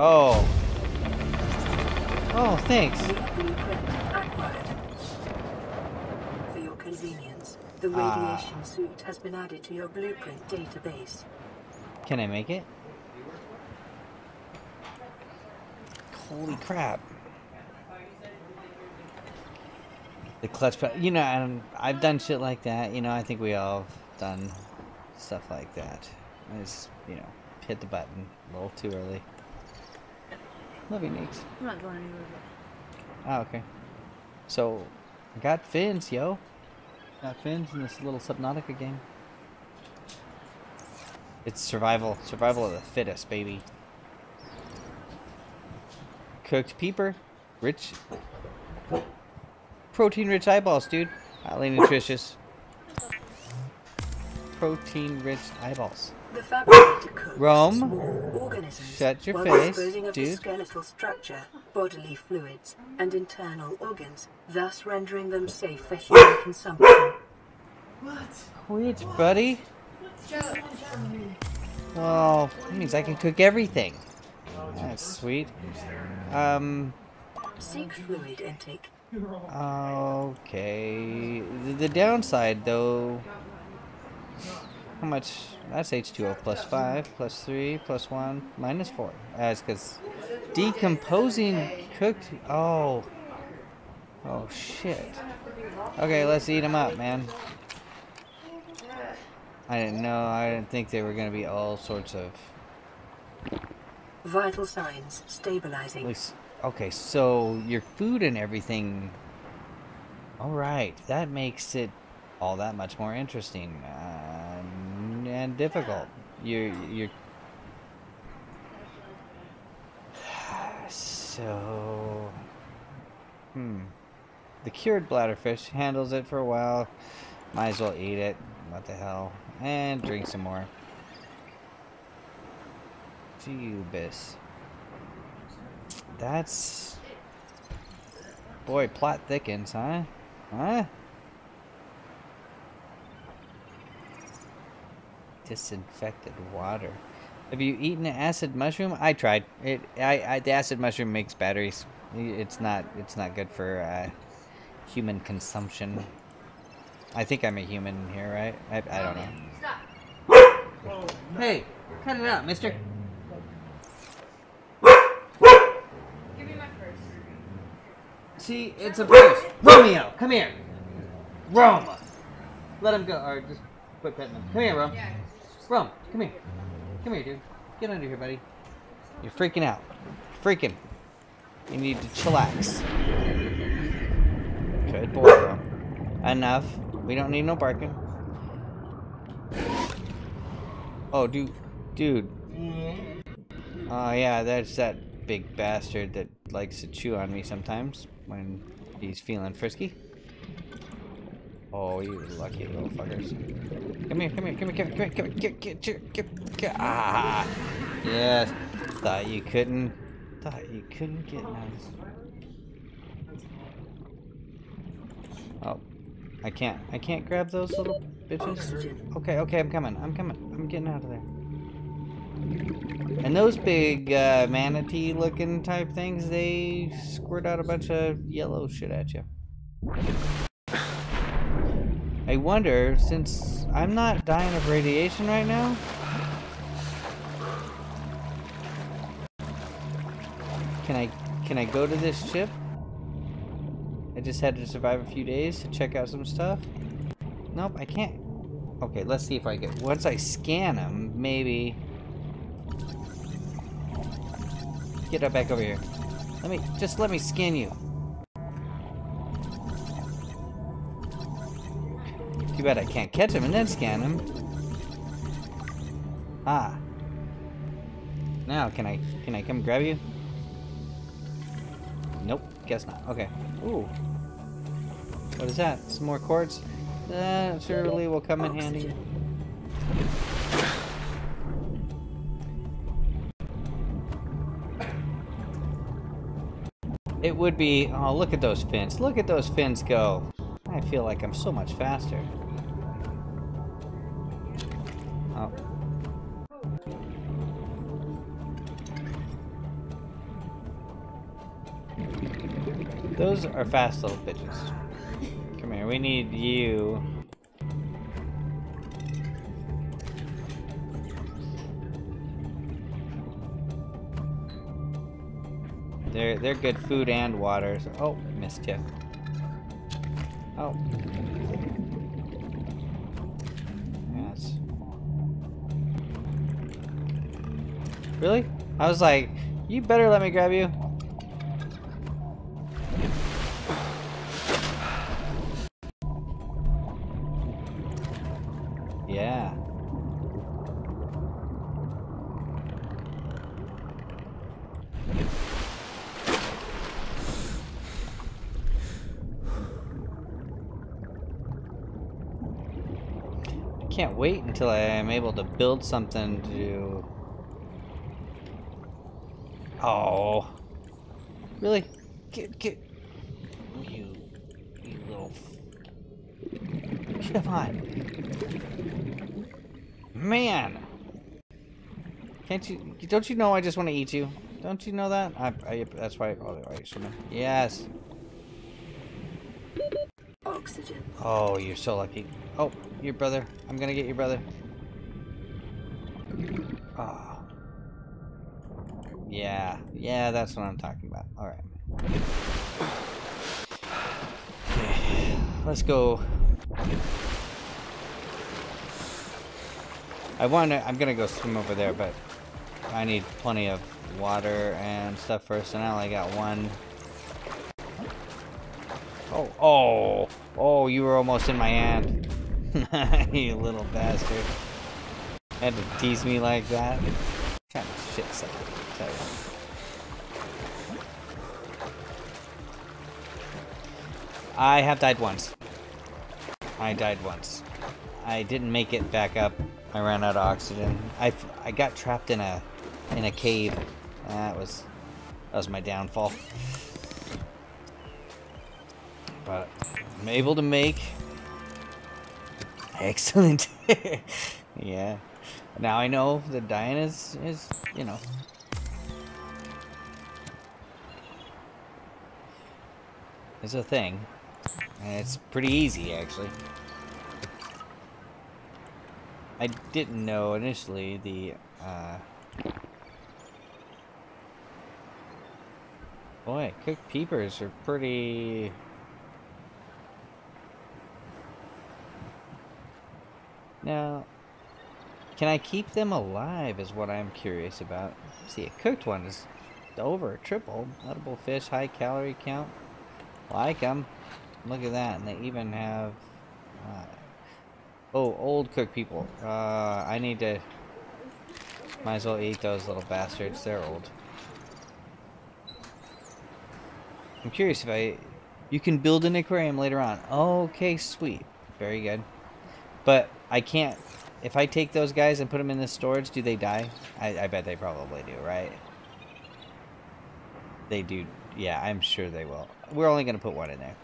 Oh. Oh, thanks. New blueprint acquired. For your convenience, the Ah. radiation suit has been added to your blueprint database. Can I make it? Holy crap. The clutch pedal. You know, and I've done shit like that. You know, I think we all have done stuff like that. I just, you know, hit the button a little too early. Love you, Neeks. I'm not going anywhere. Oh, okay. So, I got fins, yo. Got fins in this little Subnautica game. It's survival. Survival of the fittest, baby. Cooked peeper. Rich. Protein rich eyeballs, dude. Highly nutritious. protein-rich eyeballs. The fabricator cooks Rome, shut your face, disposing of the dude. skeletal structure, bodily fluids, and internal organs, thus rendering them safe for human consumption. Sweet, buddy. Well, that means I can cook everything. That's sweet. Um, Seek fluid intake. Okay. The, the downside, though. How much? That's H2O plus 5, plus 3, plus 1, minus 4. That's because decomposing cooked. Oh. Oh, shit. Okay, let's eat them up, man. I didn't know. I didn't think they were going to be all sorts of. Vital signs stabilizing. Okay, so your food and everything. All right, that makes it all that much more interesting uh, and difficult. You're you're. (sighs) So, hmm, the cured bladderfish handles it for a while. Might as well eat it. What the hell? And drink some more. Jeebus. That's... Boy, plot thickens, huh? Huh? Disinfected water. Have you eaten an acid mushroom? I tried. It. I. I the acid mushroom makes batteries. It's not. It's not good for uh, human consumption. I think I'm a human here, right? I. I don't know. Hey, cut it out, Mister. Give me my purse. See, it's a purse. Romeo, come here. Rome. Let him go. Or just quit petting him. Come here, Rome. Rome, come here. Come here, dude. Get under here, buddy. You're freaking out. Freaking. You need to chillax. Good boy, Rome. Enough. We don't need no barking. Oh, dude. Dude. Oh, yeah, that's that big bastard that likes to chew on me sometimes when he's feeling frisky. Oh, you lucky little fuckers. Come here, come here, come here, come here, come here, come here, get, get, get, get, get, ah! Yes. Thought you couldn't, thought you couldn't get nice. Oh, I can't, I can't grab those little bitches. Okay, okay, I'm coming, I'm coming, I'm getting out of there. And those big uh, manatee looking type things, they squirt out a bunch of yellow shit at you. I wonder, since I'm not dying of radiation right now, can I can I go to this ship? I just had to survive a few days to check out some stuff. Nope, I can't. Okay, let's see if I get. Once I scan them, maybe. Get up back over here. Let me just let me scan you. Too bad I can't catch him and then scan him. Ah. Now can I can I come grab you? Nope, guess not. Okay. Ooh. What is that? Some more quartz? That surely will come in handy. It would be. Oh, look at those fins. Look at those fins go. I feel like I'm so much faster. Oh. Those are fast little bitches. Come here, we need you. They're they're good food and water. So, oh, missed you. Oh. Yes. Really? I was like, you better let me grab you. Until I am able to build something to... Oh. Really? Get, get... You... You little... f- Come on. Man! Can't you... Don't you know I just want to eat you? Don't you know that? I, I, that's why... Oh, I shouldn't have- Yes. Oxygen. Oh, you're so lucky. Oh, your brother. I'm gonna get your brother. Oh. Yeah, yeah, that's what I'm talking about. Alright. Okay, let's go. I want to, I'm gonna go swim over there, but I need plenty of water and stuff first, and I only got one. Oh, oh, oh, you were almost in my hand. (laughs) you little bastard. Had to tease me like that. Kind of shit sucker, I tell you. I have died once. I died once. I didn't make it back up. I ran out of oxygen. I, I got trapped in a in a cave. That was that was my downfall. But I'm able to make excellent. (laughs) yeah. Now I know that dying is is you know is a thing. And it's pretty easy actually. I didn't know initially the uh Boy, cooked peepers are pretty Now, can I keep them alive is what I'm curious about. See, a cooked one is over, triple. Edible fish, high calorie count. Like them. Look at that, and they even have... Uh, oh, old cooked people. Uh, I need to... Might as well eat those little bastards. They're old. I'm curious if I... You can build an aquarium later on. Okay, sweet. Very good. But I can't... If I take those guys and put them in the storage, do they die? I, I bet they probably do, right? They do. Yeah, I'm sure they will. We're only going to put one in there.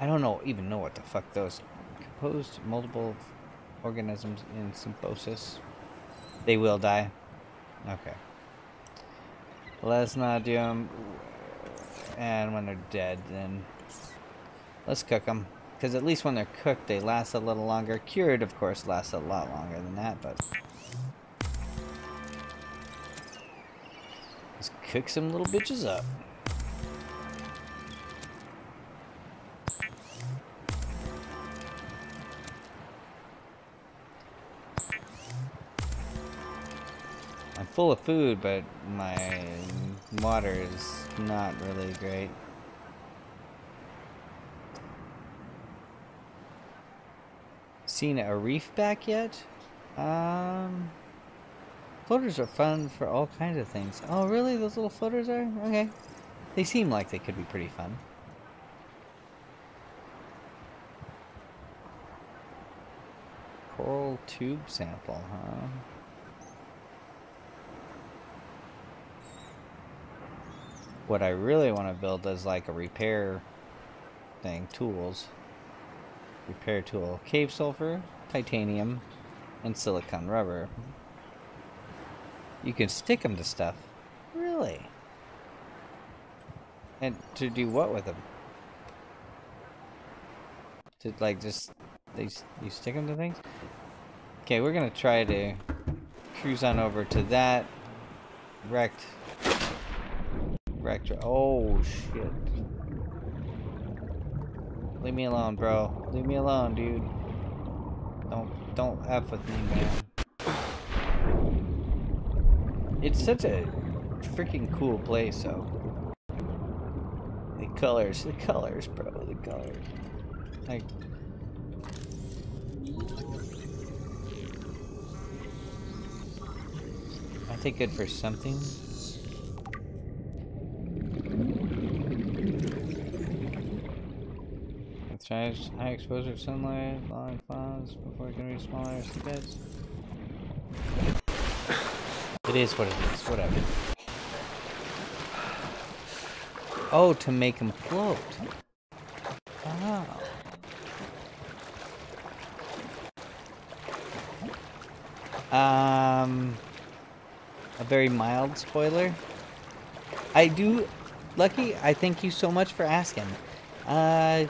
I don't know, even know what the fuck those composed multiple organisms in symbiosis. They will die. Okay. Let's not do them. And when they're dead, then let's cook them. Because at least when they're cooked, they last a little longer. Cured, of course, lasts a lot longer than that, but... Let's cook some little bitches up. I'm full of food, but my water is not really great. Seen a reef back yet? Um, floaters are fun for all kinds of things. Oh, really? Those little floaters are? Okay. They seem like they could be pretty fun. Coral tube sample, huh? What I really want to build is like a repair thing, tools. Repair tool. Cave sulfur, titanium, and silicon rubber. You can stick them to stuff. Really? And to do what with them? To like just they you stick them to things? Okay, we're gonna try to cruise on over to that wrecked wrecked. Oh shit! Leave me alone, bro. Leave me alone, dude. Don't don't f with me, man. It's such a freaking cool place, though. The colors, the colors, bro, the colors. Like. I think good for something. Try high exposure sunlight, long clouds before it can reach smaller bits. It is what it is, whatever. Oh, to make them float. Oh. Um, a very mild spoiler. I do, Lucky, I thank you so much for asking. Uh,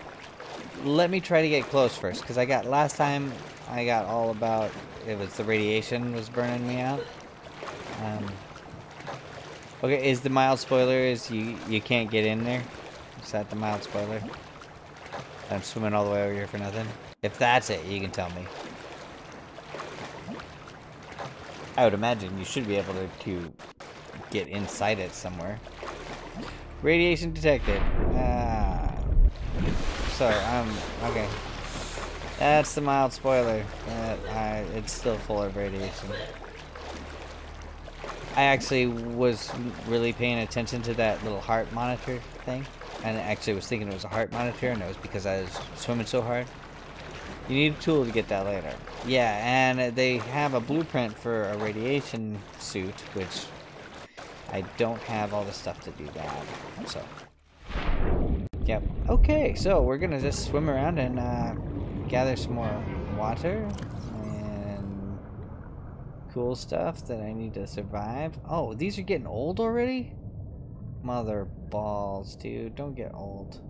let me try to get close first, because I got, last time, I got all about, it was the radiation was burning me out. Um, okay, is the mild spoiler is you, you can't get in there? Is that the mild spoiler? I'm swimming all the way over here for nothing? If that's it, you can tell me. I would imagine you should be able to, to get inside it somewhere. Radiation detected. Ah. So, um, okay. That's the mild spoiler. I, it's still full of radiation. I actually was really paying attention to that little heart monitor thing. And I actually was thinking it was a heart monitor, and it was because I was swimming so hard. You need a tool to get that later. Yeah, and they have a blueprint for a radiation suit, which I don't have all the stuff to do that. So, yep. Okay, so we're gonna just swim around and uh, gather some more water and cool stuff that I need to survive. Oh, these are getting old already? Mother balls, dude. Don't get old.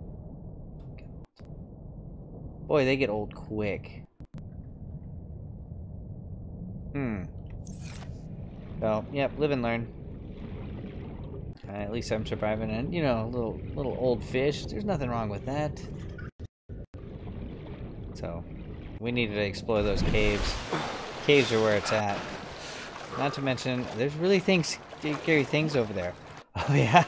Boy, they get old quick. Hmm. Well, yep, live and learn. Uh, at least I'm surviving, and you know, little little old fish. There's nothing wrong with that. So, we needed to explore those caves. Caves are where it's at. Not to mention, there's really things, scary things over there. (laughs) Oh yeah.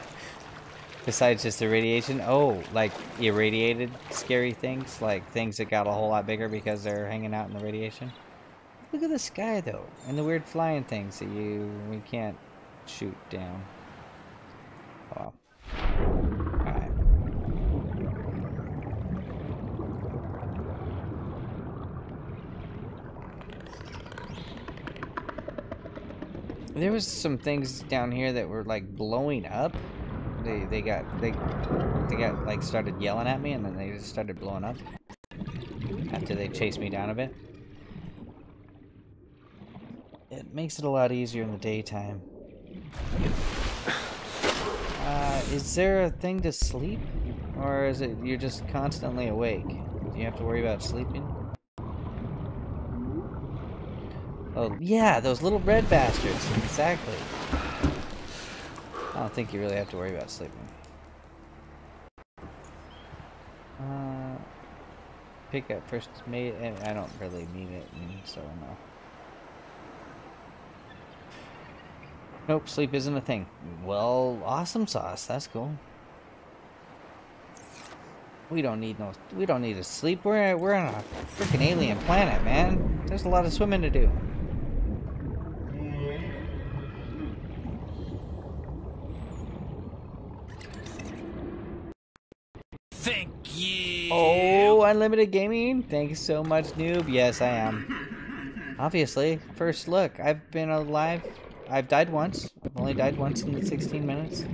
Besides just the radiation, oh, like irradiated scary things, like things that got a whole lot bigger because they're hanging out in the radiation. Look at the sky though, and the weird flying things that you we can't shoot down. Alright. There was some things down here that were like blowing up. They they got they they got like started yelling at me and then they just started blowing up. After they chased me down a bit. It makes it a lot easier in the daytime. Is there a thing to sleep? Or is it you're just constantly awake? Do you have to worry about sleeping? Oh, yeah, those little red bastards. Exactly. I don't think you really have to worry about sleeping. Uh, pick up first mate. I don't really need it, so no. Nope, sleep isn't a thing. Well, awesome sauce. That's cool. We don't need no. We don't need to sleep. We're we're on a freaking alien planet, man. There's a lot of swimming to do. Thank you. Oh, unlimited gaming. Thank you so much, noob. Yes, I am. Obviously, first look. I've been alive. I've died once. I've only died once in the 16 minutes.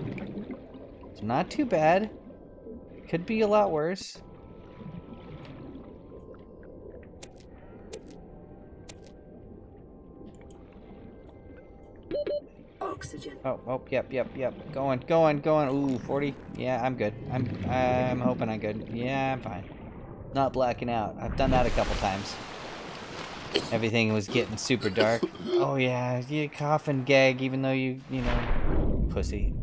It's not too bad. Could be a lot worse. Oxygen. Oh, oh, yep, yep, yep. Going, going, going. Ooh, 40. Yeah, I'm good. I'm, I'm hoping I'm good. Yeah, I'm fine. Not blacking out. I've done that a couple times. Everything was getting super dark. Oh yeah, you cough and gag even though you, you know, pussy.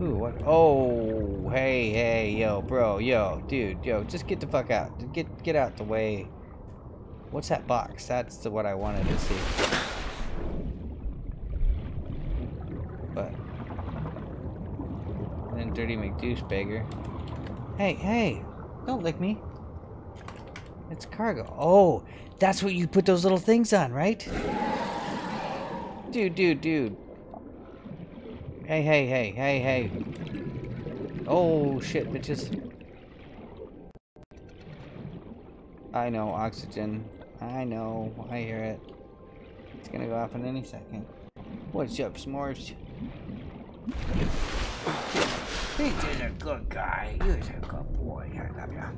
Ooh, what? Oh, hey, hey, yo, bro, yo, dude, yo, just get the fuck out. Get, get out the way. What's that box? That's the what I wanted to see. But and then Dirty McDouchebagger. Hey, hey, don't lick me. It's cargo. Oh, that's what you put those little things on, right? Dude, dude, dude. Hey, hey, hey, hey, hey. Oh, shit, bitches. I know, oxygen. I know, I hear it. It's gonna go off in any second. What's up, S'mores? He's a good guy. He's a good boy. I love ya.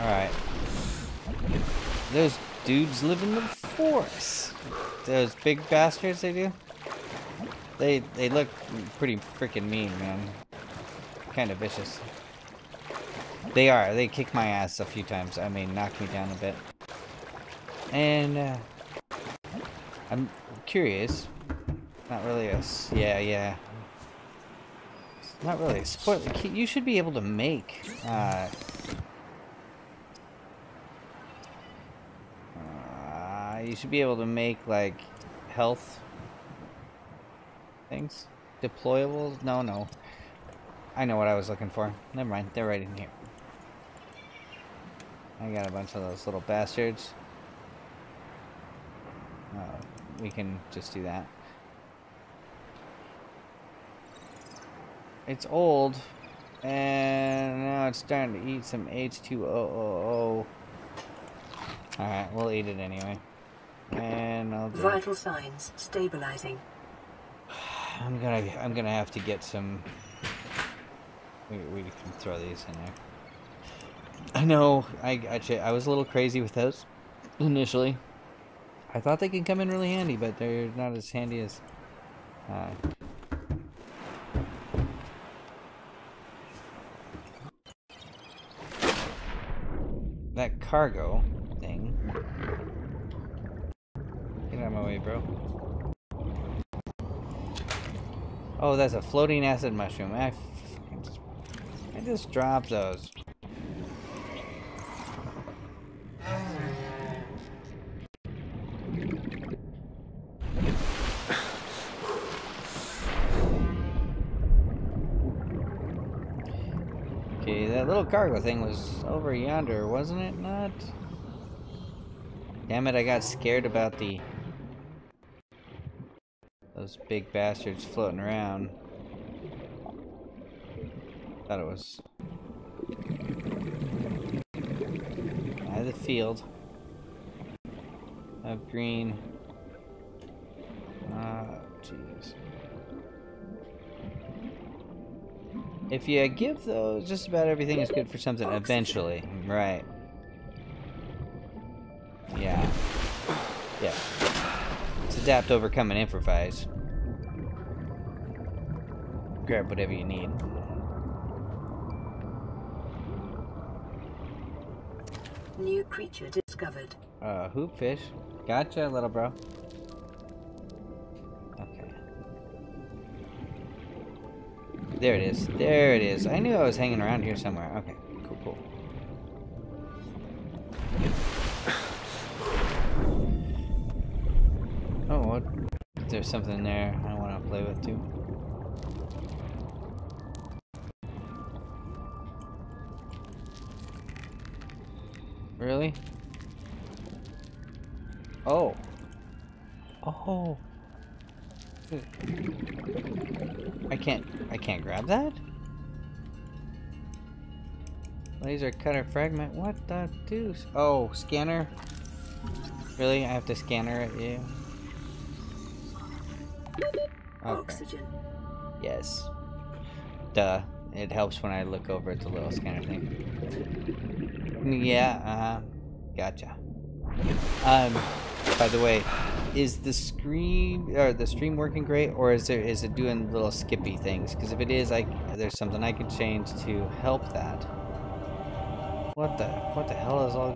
Alright. Those dudes live in the forest. Those big bastards they do. They they look pretty freaking mean, man. Kind of vicious. They are. They kick my ass a few times. I mean, knock me down a bit. And uh, I'm curious. Not really a s- yeah yeah. Not really a spoiler. You should be able to make. Uh, uh, you should be able to make like health things. Deployables? No, no. I know what I was looking for. Never mind. They're right in here. I got a bunch of those little bastards. Uh, we can just do that. It's old, and now it's starting to eat some H2O. Alright, we'll eat it anyway. And I'll do Vital signs stabilizing. I'm gonna I'm gonna have to get some we, we can throw these in there. I know I actually I was a little crazy with those initially. I thought they could come in really handy, but they're not as handy as uh, that cargo thing. Get out of my way, bro. Oh, that's a floating acid mushroom. I, I just dropped those. Little cargo thing was over yonder, wasn't it not? Damn it, I got scared about the those big bastards floating around. Thought it was out of the field of green. Ah, jeez. If you give those, just about everything is good for something eventually, right? Yeah. Yeah. It's adapt, overcome, and improvise. Grab whatever you need. New creature discovered. Uh, hoop fish. Gotcha, little bro. There it is. There it is. I knew I was hanging around here somewhere. Okay, cool, cool. Oh, what? There's something there I want to play with too. Really? Oh. Oh. I can't I can't grab that? Laser cutter fragment. What the deuce? Oh, scanner? Really? I have to scanner at you? Okay. Oxygen. Yes. Duh. It helps when I look over at the little scanner thing. Yeah, uh-huh. Gotcha. Um, by the way, is the screen or the stream working great, or is there is it doing little skippy things? Because if it is, I there's something I can change to help that. What the what the hell is all?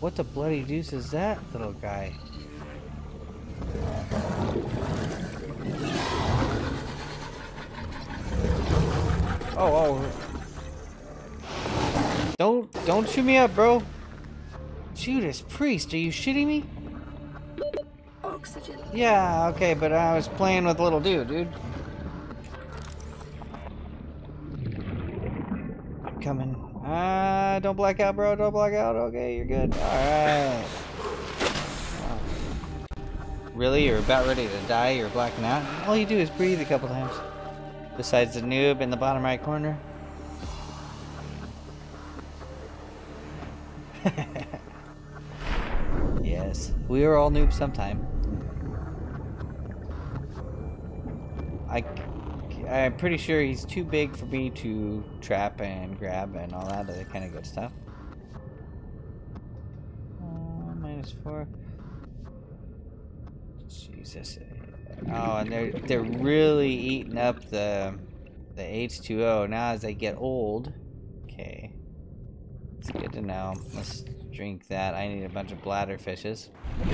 What the bloody deuce is that little guy? Oh, oh. Don't, don't shoot me up, bro. Judas Priest, are you shitting me? Oxygen. Yeah, okay, but I was playing with little dude, dude. I'm coming. Ah, don't black out, bro. Don't black out. Okay, you're good. Alright. really you're about ready to die, you're blacking out. All you do is breathe a couple times. Besides the noob in the bottom right corner. (laughs) yes, we are all noobs sometime. I, I'm pretty sure he's too big for me to trap and grab and all that other kind of good stuff. Uh, minus four. Jesus. Oh, and they're they're really eating up the the H2O now as they get old. Okay. It's good to know. Let's drink that. I need a bunch of bladder fishes. (sighs)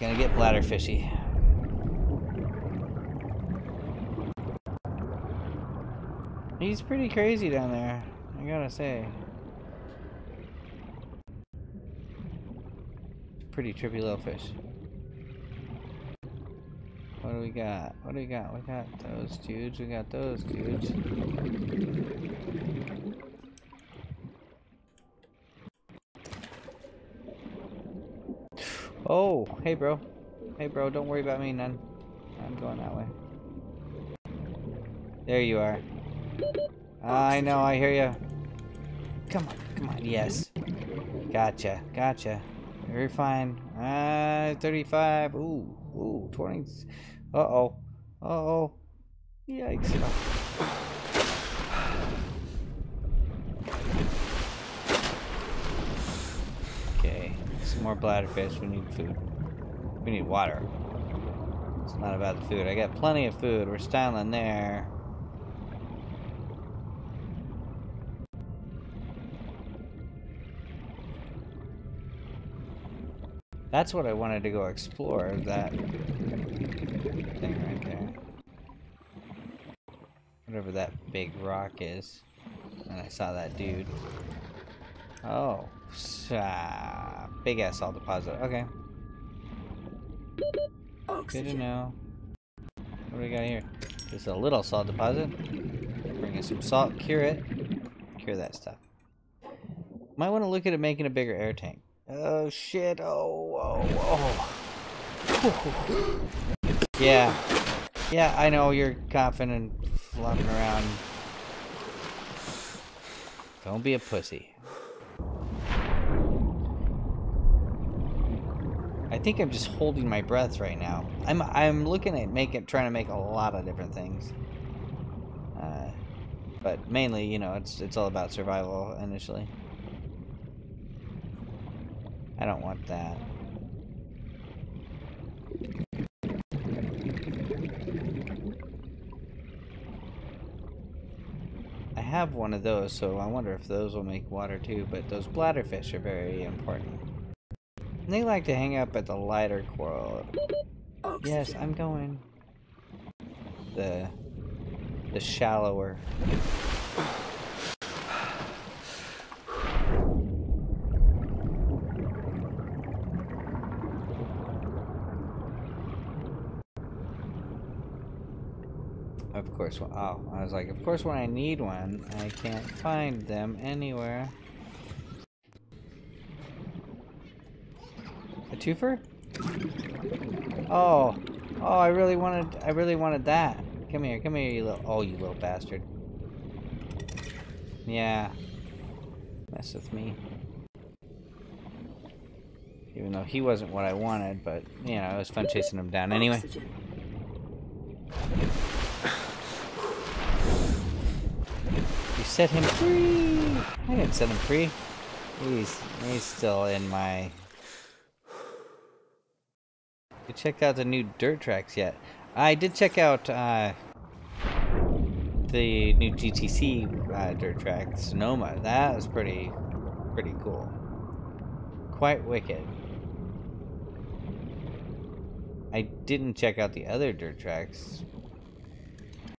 Gonna get bladder fishy. He's pretty crazy down there, I gotta say. Pretty trippy little fish. What do we got? What do we got? We got those dudes. We got those dudes. Hey bro. Hey bro, don't worry about me none. I'm going that way. There you are. I know, I hear you. Come on, come on, yes. Gotcha, gotcha. You're fine. Uh, 35. Ooh, ooh, 20. Uh-oh. Uh-oh. Yikes. Okay, some more bladder bladderfish. We need food. We need water. It's not about the food. I got plenty of food. We're styling there. That's what I wanted to go explore, that thing right there. Whatever that big rock is. And I saw that dude. Oh. Uh, big ass salt deposit. Okay. Good to know. What do we got here? Just a little salt deposit. Bring in some salt, cure it. Cure that stuff. Might want to look at it making a bigger air tank. Oh shit, oh, oh, oh. Yeah. Yeah, I know you're coughing and flopping around. Don't be a pussy. I think I'm just holding my breath right now. I'm I'm looking at making trying to make a lot of different things. Uh, but mainly, you know, it's it's all about survival initially. I don't want that. I have one of those, so I wonder if those will make water too, but those bladderfish are very important. They like to hang up at the lighter coral. Yes, I'm going. The the shallower. Of course, oh, I was like, of course when I need one, I can't find them anywhere. Twofer? Oh, oh, I really wanted, I really wanted that. Come here, come here, you little, oh, you little bastard. Yeah, mess with me. Even though he wasn't what I wanted, but, you know, it was fun chasing him down anyway. You set him free! I didn't set him free. He's, he's still in my... You checked out the new dirt tracks yet? I did check out, uh, the new GTC uh, dirt track, Sonoma. That was pretty, pretty cool. Quite wicked. I didn't check out the other dirt tracks.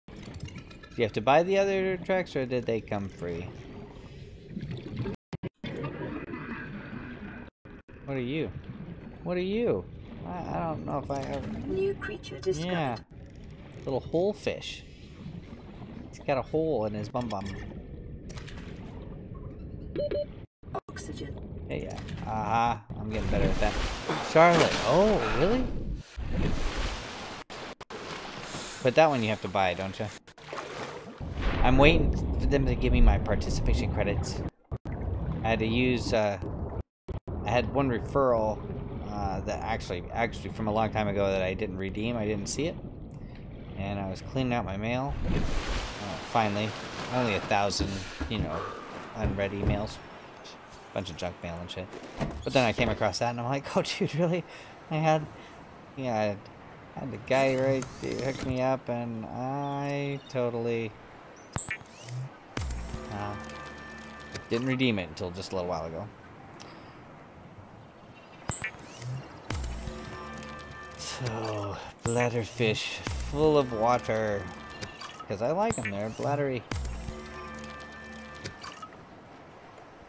Do you have to buy the other dirt tracks, or did they come free? What are you? What are you? I, I don't know if I ever... New creature discovered. Yeah. Little hole fish. He's got a hole in his bum bum. Oxygen. Hey, yeah. Uh-huh. I'm getting better at that. Charlotte. Oh, really? But that one you have to buy, don't you? I'm waiting for them to give me my participation credits. I had to use, uh, I had one referral, uh, that actually, actually from a long time ago that I didn't redeem. I didn't see it. And I was cleaning out my mail. Uh, finally. Only a thousand, you know, unread emails. Bunch of junk mail and shit. But then I came across that and I'm like, (laughs) oh dude, really? I had, yeah, I had, had the guy right there hook me up and I totally, uh, didn't redeem it until just a little while ago. So, bladderfish full of water. Because I like them, they're bladdery.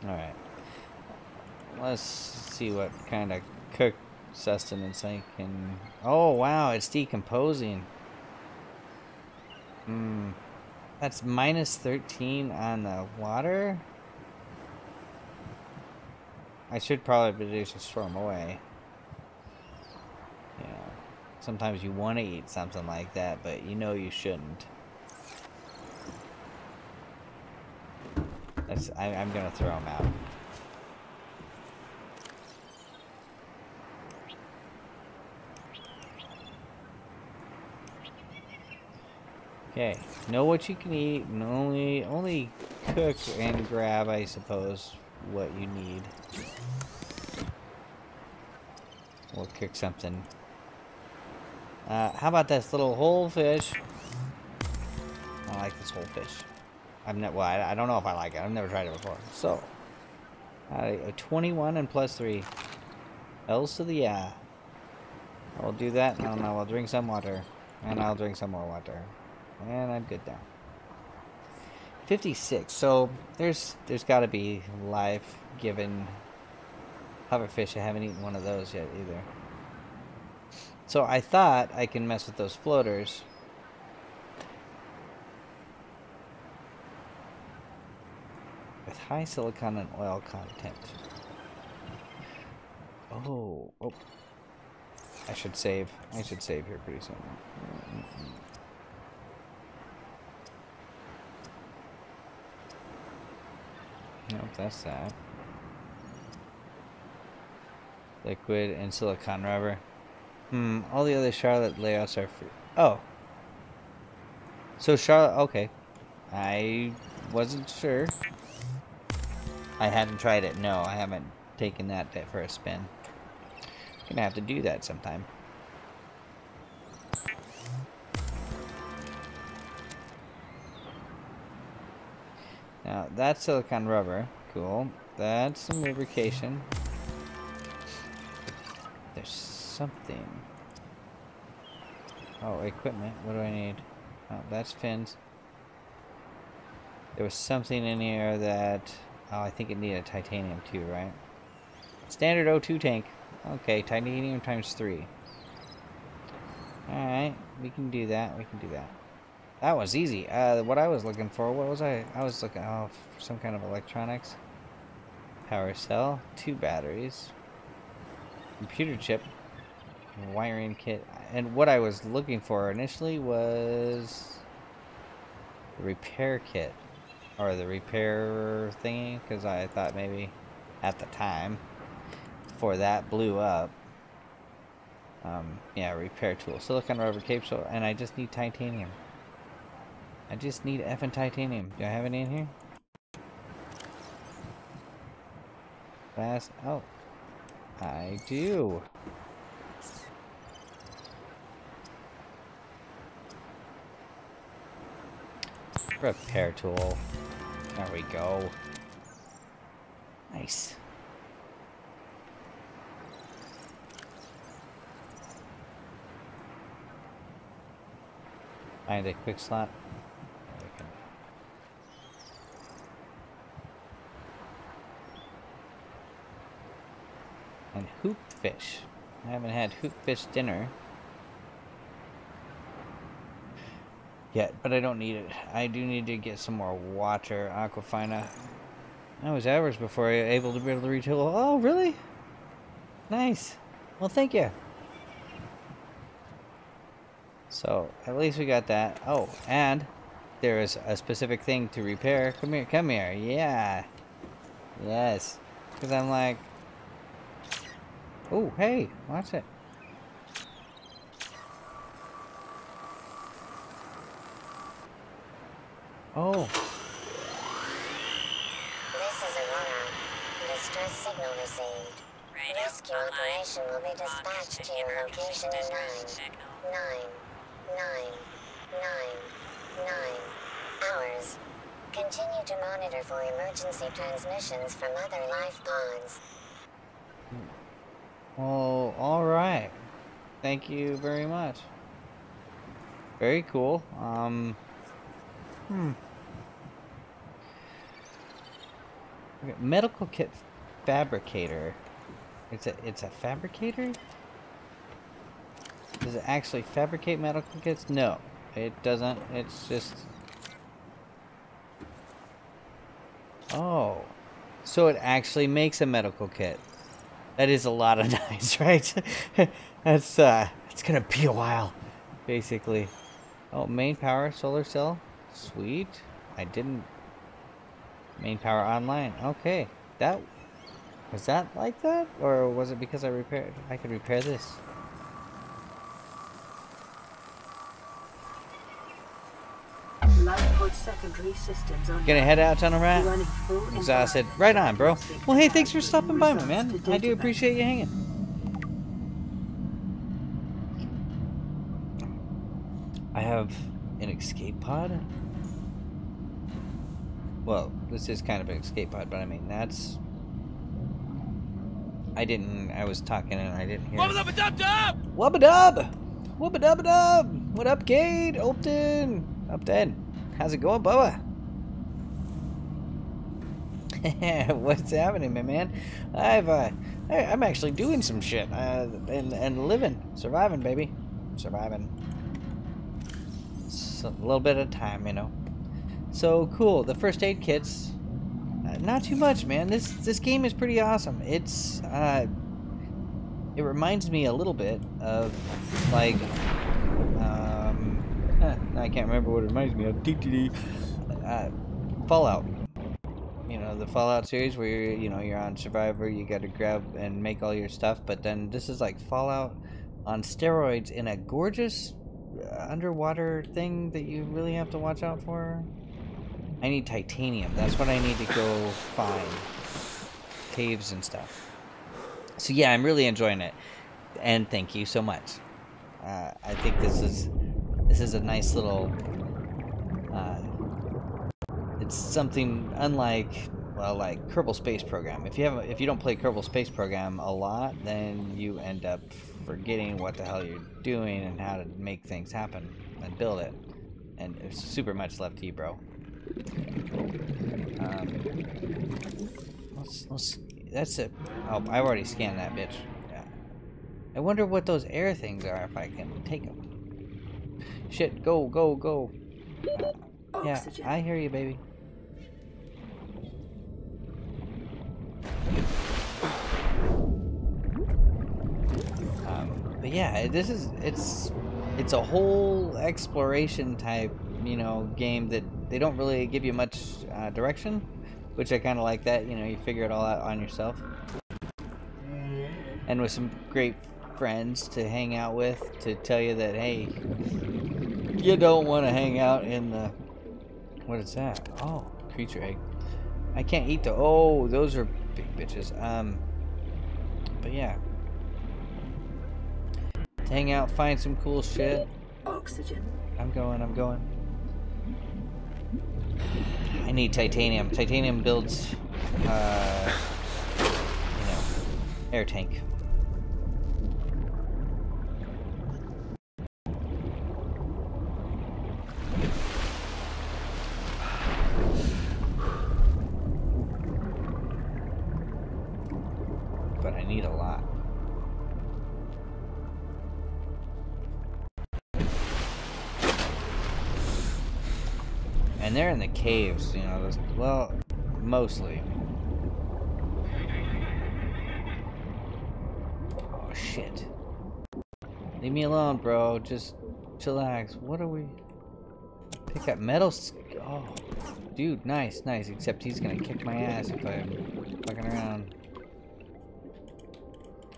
Alright. Let's see what kind of cook sustenance I can... Oh, wow, it's decomposing. Hmm. That's minus 13 on the water? I should probably just throw them away. Yeah. Sometimes you want to eat something like that, but you know you shouldn't. That's, I, I'm gonna throw them out. Okay, know what you can eat, and only only cook and grab, I suppose, what you need. We'll cook something. Uh, how about this little hole fish? I like this hole fish. I've never, well, I, I, don't know if I like it. I've never tried it before. So, uh, 21 and plus 3. L's to the yeah. I'll do that, and I'll, I'll drink some water. And I'll drink some more water. And I'm good now. 56. So there's there's got to be life given hoverfish. I haven't eaten one of those yet either. So I thought I can mess with those floaters. With high silicon and oil content. Oh, oh. I should save. I should save here pretty soon. Nope, that's that. Liquid and silicon rubber. Hmm, all the other Charlotte layouts are free. Oh. So Charlotte, okay. I wasn't sure. I hadn't tried it. No, I haven't taken that for a spin. Gonna have to do that sometime. Now, that's silicone rubber. Cool. That's some lubrication. There's something. Oh, equipment. What do I need? Oh, that's fins. There was something in here that... Oh, I think it needed titanium too, right? Standard O2 tank. Okay, titanium times three. Alright, we can do that. We can do that. That was easy. Uh, what I was looking for, what was I? I was looking oh, for some kind of electronics. Power cell, two batteries, computer chip, wiring kit. And what I was looking for initially was the repair kit. Or the repair thingy, because I thought maybe at the time, before that blew up, um, yeah, repair tool. Silicon rubber cape, so, and I just need titanium. I just need F and titanium. Do I have any in here? Fast. Oh. I do. Repair tool. There we go. Nice. Find a quick slot. and hoop fish. I haven't had hoop fish dinner yet, but I don't need it. I do need to get some more water, Aquafina. I was hours before I was able to be able to refill. Oh, really? Nice. Well, thank you. So, at least we got that. Oh, and there is a specific thing to repair. Come here, come here. Yeah. Yes. Because I'm like... Oh, hey, watch it. Oh, This is Aurora. Distress signal received. Rescue operation will be dispatched to your location in nine, nine, nine, nine, nine hours. Continue to monitor for emergency transmissions from other life pods. well, alright. Thank you very much. Very cool. Um, hmm. Okay, medical kit fabricator. It's a it's a fabricator? Does it actually fabricate medical kits? No, it doesn't. It's just Oh. So it actually makes a medical kit. That is a lot of (laughs) nice, right? (laughs) That's uh it's gonna be a while, basically. Oh, main power solar cell. Sweet. I didn't main power online. Okay. That was that like that? Or was it because I repaired I could repair this? Gonna head out, Tunnel Rat? running full Exhausted. Right on, bro. Well, hey, thanks for stopping by, my man. I do appreciate you hanging. I have an escape pod. Well, this is kind of an escape pod, but I mean, that's. I didn't. I was talking and I didn't hear. Wubba dubba dub dub! Wubba dub! Wubba dubba dub! What up, Cade? How's it going, Bubba? (laughs) What's happening, my man? I've, uh, I, I'm actually doing some shit, uh, and, and living, surviving, baby. Surviving. A little bit of time, you know. So, cool. The first aid kits, uh, not too much, man. This, this game is pretty awesome. It's, uh, it reminds me a little bit of like (laughs) I can't remember what it reminds me of. DTD uh, Fallout. You know the Fallout series where you're, you know you're on Survivor you got to grab and make all your stuff but then this is like Fallout on steroids in a gorgeous uh, underwater thing that you really have to watch out for. I need titanium. That's what I need to go find. Caves and stuff. So yeah, I'm really enjoying it, and thank you so much. Uh, I think this is this is a nice little. Uh, it's something unlike well, like Kerbal Space Program. If you have if you don't play Kerbal Space Program a lot, then you end up forgetting what the hell you're doing and how to make things happen and build it. And super much left to you, bro. Um, let's let's that's it. Oh, I already scanned that bitch. Yeah. I wonder what those air things are if I can take them. Shit, go, go, go. Yeah, I hear you, baby. Um, but yeah, this is it's it's a whole exploration type, you know, game that they don't really give you much uh, direction, which I kind of like that. You know, you figure it all out on yourself, and with some great friends to hang out with to tell you that hey, you don't want to hang out in the what is that? Oh, creature egg. I can't eat the. Oh, those are big bitches. Um, but yeah. To hang out, find some cool shit. Oxygen. I'm going, I'm going. I need titanium. Titanium builds, uh, you know, air tank. Caves, you know, those, well, mostly. Oh, shit. Leave me alone, bro. Just chillax. What are we? Pick up metal. Oh, dude, nice, nice. Except he's gonna kick my ass if I'm fucking around.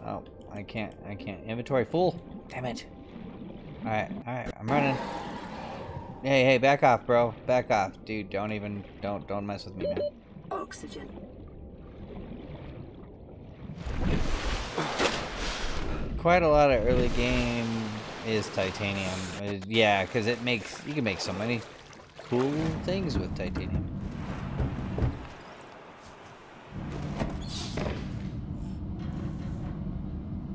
Oh, I can't. I can't. Inventory full. Damn it. All right, all right. I'm running. Hey, hey, back off, bro. Back off, dude. Don't even. Don't don't mess with me, man. Oxygen. quite a lot of early game is titanium. Uh, yeah, because it makes you can make so many cool things with titanium.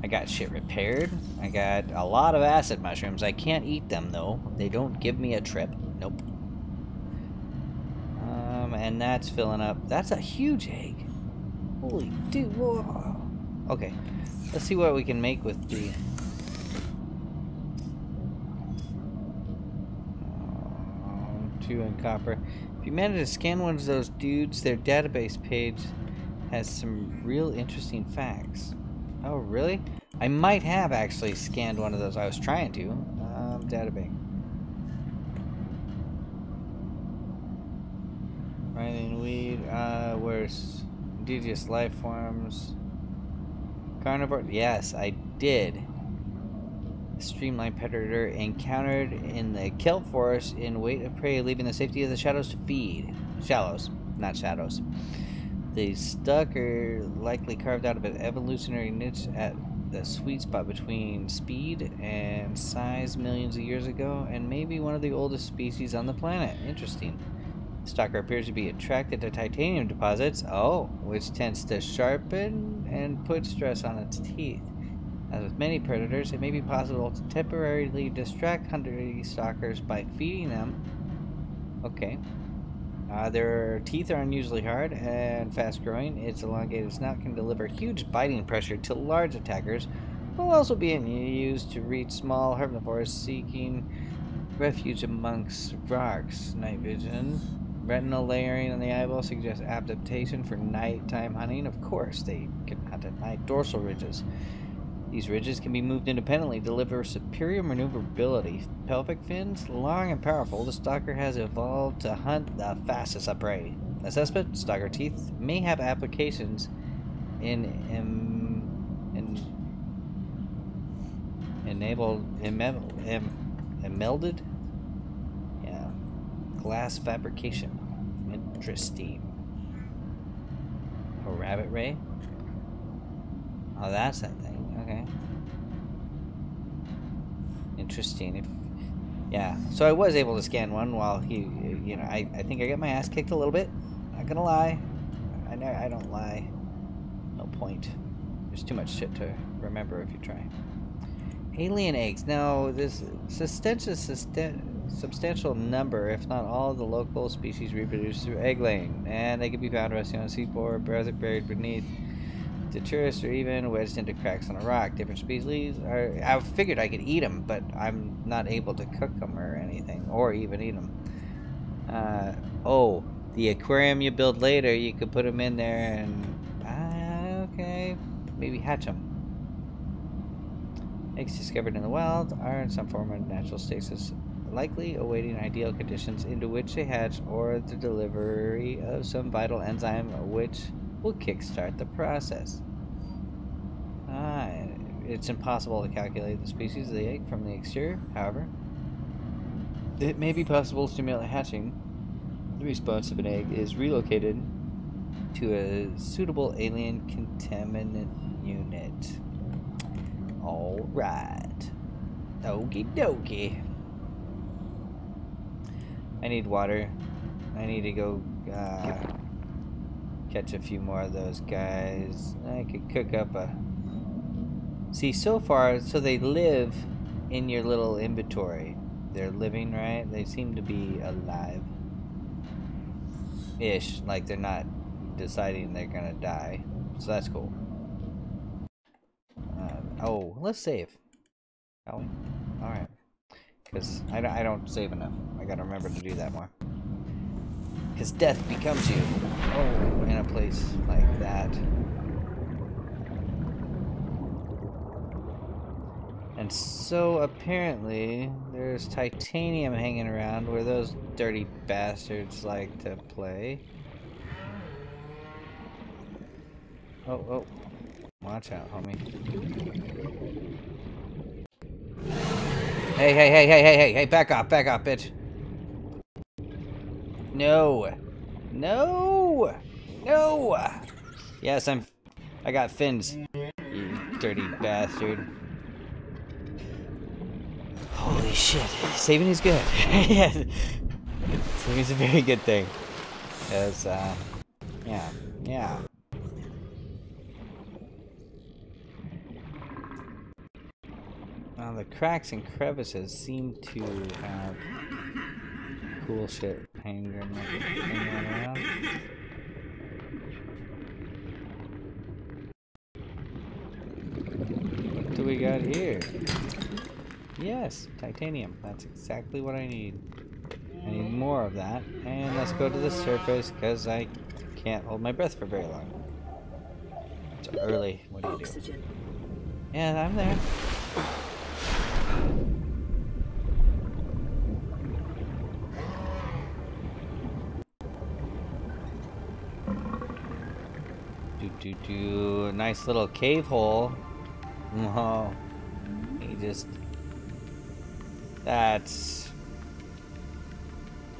I got shit repaired. I got a lot of acid mushrooms. I can't eat them though. They don't give me a trip. Nope. Um, and that's filling up. That's a huge egg. Holy dude. Whoa. Okay. Let's see what we can make with the. Um, two in copper. If you manage to scan one of those dudes, their database page has some real interesting facts. Oh, really? I might have actually scanned one of those. I was trying to. Um, database. Writing weed. Uh, where's indigenous life forms? Carnivore? Yes, I did. Streamlined predator encountered in the kelp forest in wait of prey, leaving the safety of the shadows to feed. Shallows, not shadows. The stalker likely carved out of an evolutionary niche at the sweet spot between speed and size millions of years ago, and maybe one of the oldest species on the planet. Interesting. Stalker appears to be attracted to titanium deposits, oh, which tends to sharpen and put stress on its teeth. As with many predators, it may be possible to temporarily distract hunter stalkers by feeding them. Okay. Uh, their teeth are unusually hard and fast growing. Its elongated snout can deliver huge biting pressure to large attackers, while also being used to reach small herbivores seeking refuge amongst rocks. Night vision. Retinal layering on the eyeball suggests adaptation for nighttime hunting. Of course, they can hunt at night. Dorsal ridges. These ridges can be moved independently, deliver superior maneuverability. Pelvic fins, long and powerful, the stalker has evolved to hunt the fastest of prey. Assessment: Stalker teeth may have applications in em, in enabled em, em, emelded yeah glass fabrication. Interesting. A rabbit ray. Oh, that's that thing. Okay. Interesting. If, yeah. So I was able to scan one while he, you know, I, I think I got my ass kicked a little bit. Not gonna lie. I know I don't lie. No point. There's too much shit to remember if you try. Alien eggs. Now, this substantial, substantial number, if not all, of the local species reproduce through egg laying, and they can be found resting on seaboard, buried beneath detritus, or even wedged into cracks on a rock. Different species are. I figured I could eat them, but I'm not able to cook them or anything, or even eat them. Uh, oh, the aquarium you build later, you could put them in there and. Uh, okay, maybe hatch them. Eggs discovered in the wild are in some form of natural stasis, likely awaiting ideal conditions into which they hatch or the delivery of some vital enzyme which will kickstart the process. Ah, it's impossible to calculate the species of the egg from the exterior, however. It may be possible to stimulate hatching. The response of an egg is relocated to a suitable alien containment unit. Alright. Okie dokie. I need water. I need to go uh, catch a few more of those guys. I could cook up a. See, so far, so they live in your little inventory. They're living, right? They seem to be alive. Ish. Like they're not deciding they're gonna die. So that's cool. Uh, oh, let's save. Oh, alright. Because I, I don't save enough. I gotta remember to do that more. Because death becomes you. Oh, in a place like that. And so apparently there's titanium hanging around where those dirty bastards like to play. Oh, oh. Watch out, homie. Hey, hey, hey, hey, hey, hey, hey, back off, back off, bitch. No. No. No. Yes, I'm I got fins. You dirty bastard. Holy shit. Saving is good. (laughs) yeah. Saving is a very good thing. As, uh, yeah, yeah. Now the cracks and crevices seem to have cool shit hanging hanging around. What do we got here? Yes, titanium. That's exactly what I need. I need more of that. And let's go to the surface because I can't hold my breath for very long. It's early. What do you do? Oxygen. Yeah, I'm there. Do do do. Nice little cave hole. Whoa. He just. That's.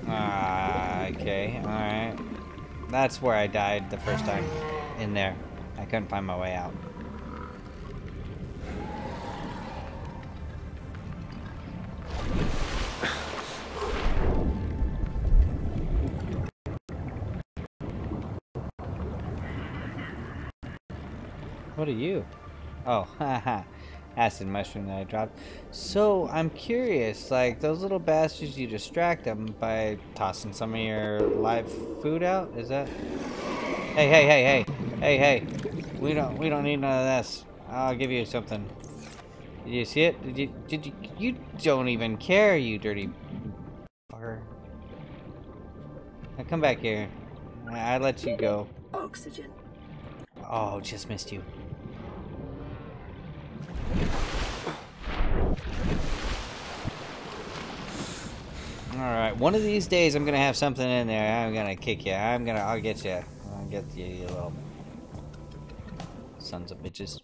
Ah, okay, alright. That's where I died the first time. In there. I couldn't find my way out. What are you? Oh, haha. (laughs) Acid mushroom that I dropped. So, I'm curious, like, those little bastards, you distract them by tossing some of your live food out? Is that... Hey, hey, hey, hey! Hey, hey! We don't, we don't need none of this. I'll give you something. Did you see it? Did you, did you, you don't even care, you dirty fucker. Now come back here. I I let you go. Oxygen. Oh, just missed you. Alright, one of these days I'm gonna have something in there. I'm gonna kick you. I'm gonna, I'll get you. I'll get you, you little sons of bitches.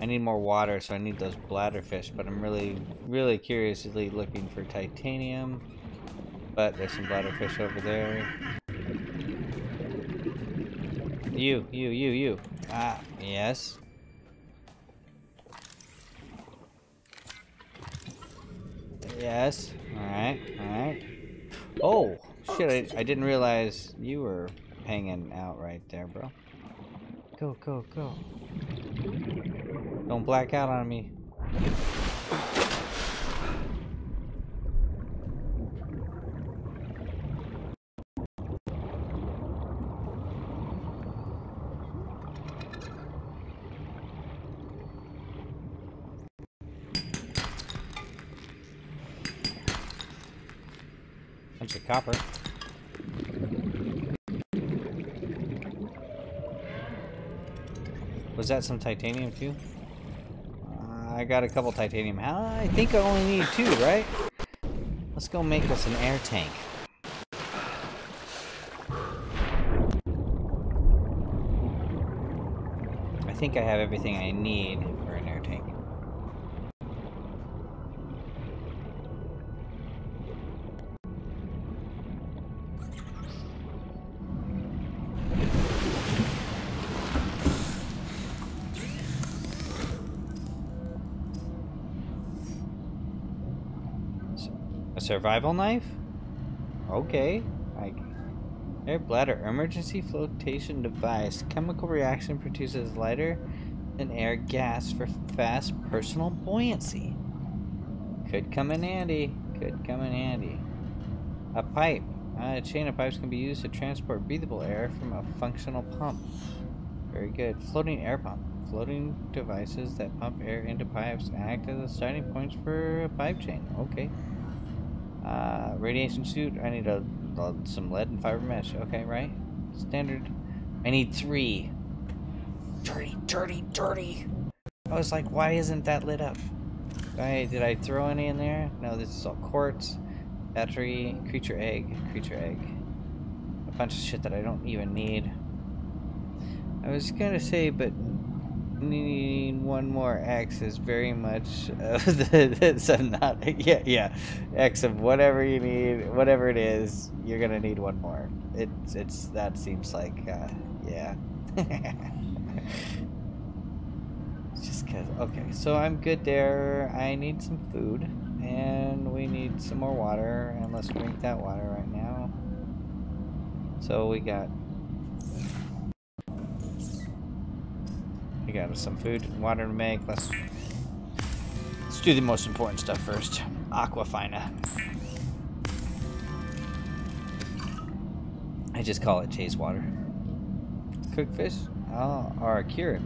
I need more water, so I need those bladder fish, but I'm really, really curiously looking for titanium. But there's some bladder fish over there. You, you, you, you. Ah, yes. Yes. Alright, alright. Oh, shit, I, I didn't realize you were hanging out right there, bro. Go, go, go. Don't black out on me. Copper. Was that some titanium too? Uh, I got a couple titanium. I think I only need two, right? Let's go make us an air tank. I think I have everything I need survival knife? Okay. Air bladder emergency flotation device. Chemical reaction produces lighter than air gas for fast personal buoyancy. Could come in handy. Could come in handy. A pipe. A chain of pipes can be used to transport breathable air from a functional pump. Very good. Floating air pump. Floating devices that pump air into pipes act as the starting points for a pipe chain. Okay. Uh, radiation suit. I need a, a some lead and fiber mesh. Okay, right? Standard. I need three. Dirty, dirty, dirty. I was like, why isn't that lit up? I, did I throw any in there? No, this is all quartz, battery, creature egg, creature egg. A bunch of shit that I don't even need. I was gonna say, but needing one more X is very much of the, (laughs) a not, yeah, yeah, X of whatever you need, whatever it is, you're gonna need one more. It's, it's, that seems like, uh, yeah. (laughs) Just cause, okay, so I'm good there. I need some food, and we need some more water, and let's drink that water right now. So we got Got some food and water to make. Let's let's do the most important stuff first. Aquafina. I just call it chase water. Cook fish? Oh, or cured.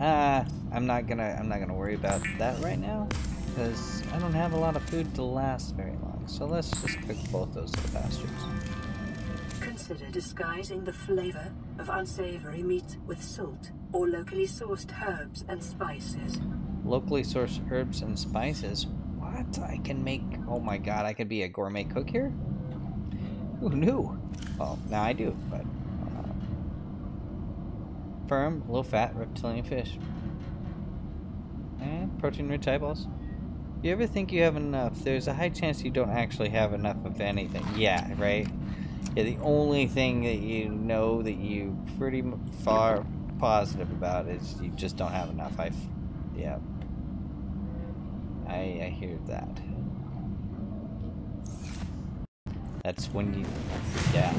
Ah, I'm not gonna I'm not gonna worry about that right now because I don't have a lot of food to last very long. So let's just cook both those little bastards. Consider disguising the flavor of unsavory meat with salt or locally sourced herbs and spices. Locally sourced herbs and spices. What? I can make. Oh my god, I could be a gourmet cook here? Who knew? Well, now I do, but. Uh, firm, low fat reptilian fish. And protein rich eyeballs. You ever think you have enough? There's a high chance you don't actually have enough of anything. Yeah, right? Yeah, the only thing that you know that you pretty far positive about is you just don't have enough. I, yeah. I, I hear that. That's when you, yeah.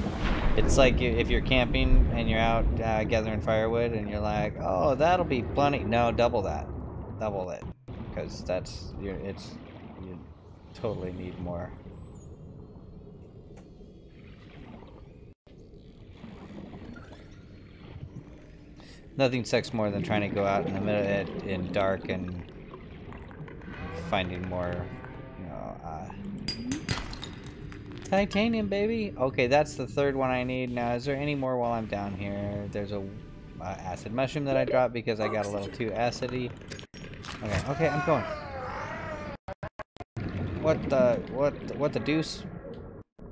It's like if you're camping and you're out uh, gathering firewood and you're like, oh, that'll be plenty. No, double that. Double it. Because that's, you're, it's, you totally need more. Nothing sucks more than trying to go out in the middle of it in dark and finding more, you know, uh, titanium, baby. Okay, that's the third one I need. Now, is there any more while I'm down here? There's a uh, acid mushroom that I dropped because I got a little too acidy. Okay, okay, I'm going. What the, what, what the deuce?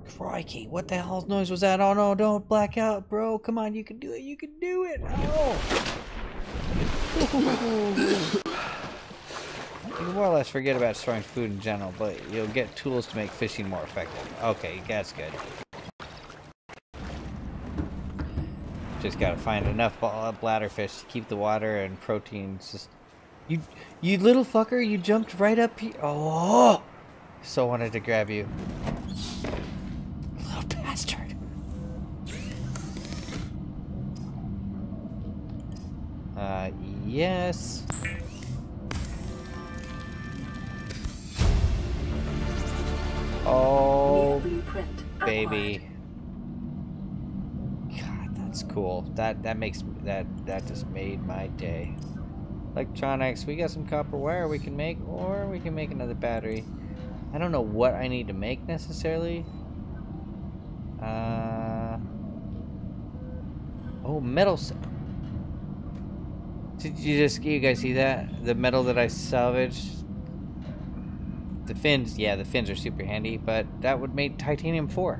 Crikey, what the hell noise was that? Oh no, don't black out, bro. Come on, you can do it, you can do it. Oh! you more or less forget about storing food in general, but you'll get tools to make fishing more effective. Okay, that's good. Just gotta find enough bladderfish to keep the water and proteins just... You, you little fucker, you jumped right up here. Oh! So wanted to grab you. Uh, yes. Oh, baby. God, that's cool. That that makes that that just made my day. Electronics. We got some copper wire we can make, or we can make another battery. I don't know what I need to make necessarily. Uh. Oh, metal. Did you just, you guys see that? The metal that I salvaged? The fins, yeah, the fins are super handy, but that would make titanium 4.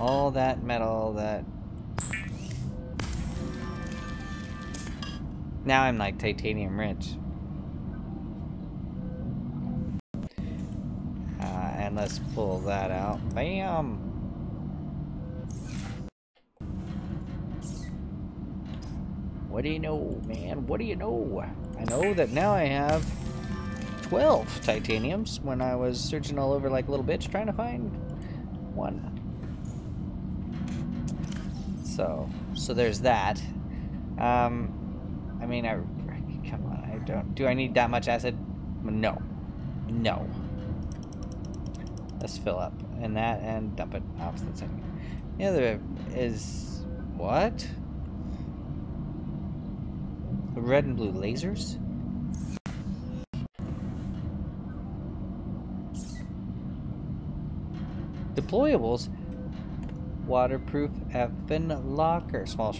All that metal that... Now I'm like titanium rich. Uh, and let's pull that out. Bam! What do you know, man? What do you know? I know that now I have 12 titaniums when I was searching all over like a little bitch trying to find one. So, so there's that. Um, I mean, I, come on, I don't, do I need that much acid? No. No. Let's fill up and that and dump it off the. The other is, what? red and blue lasers? Deployables? Waterproof effin locker. Small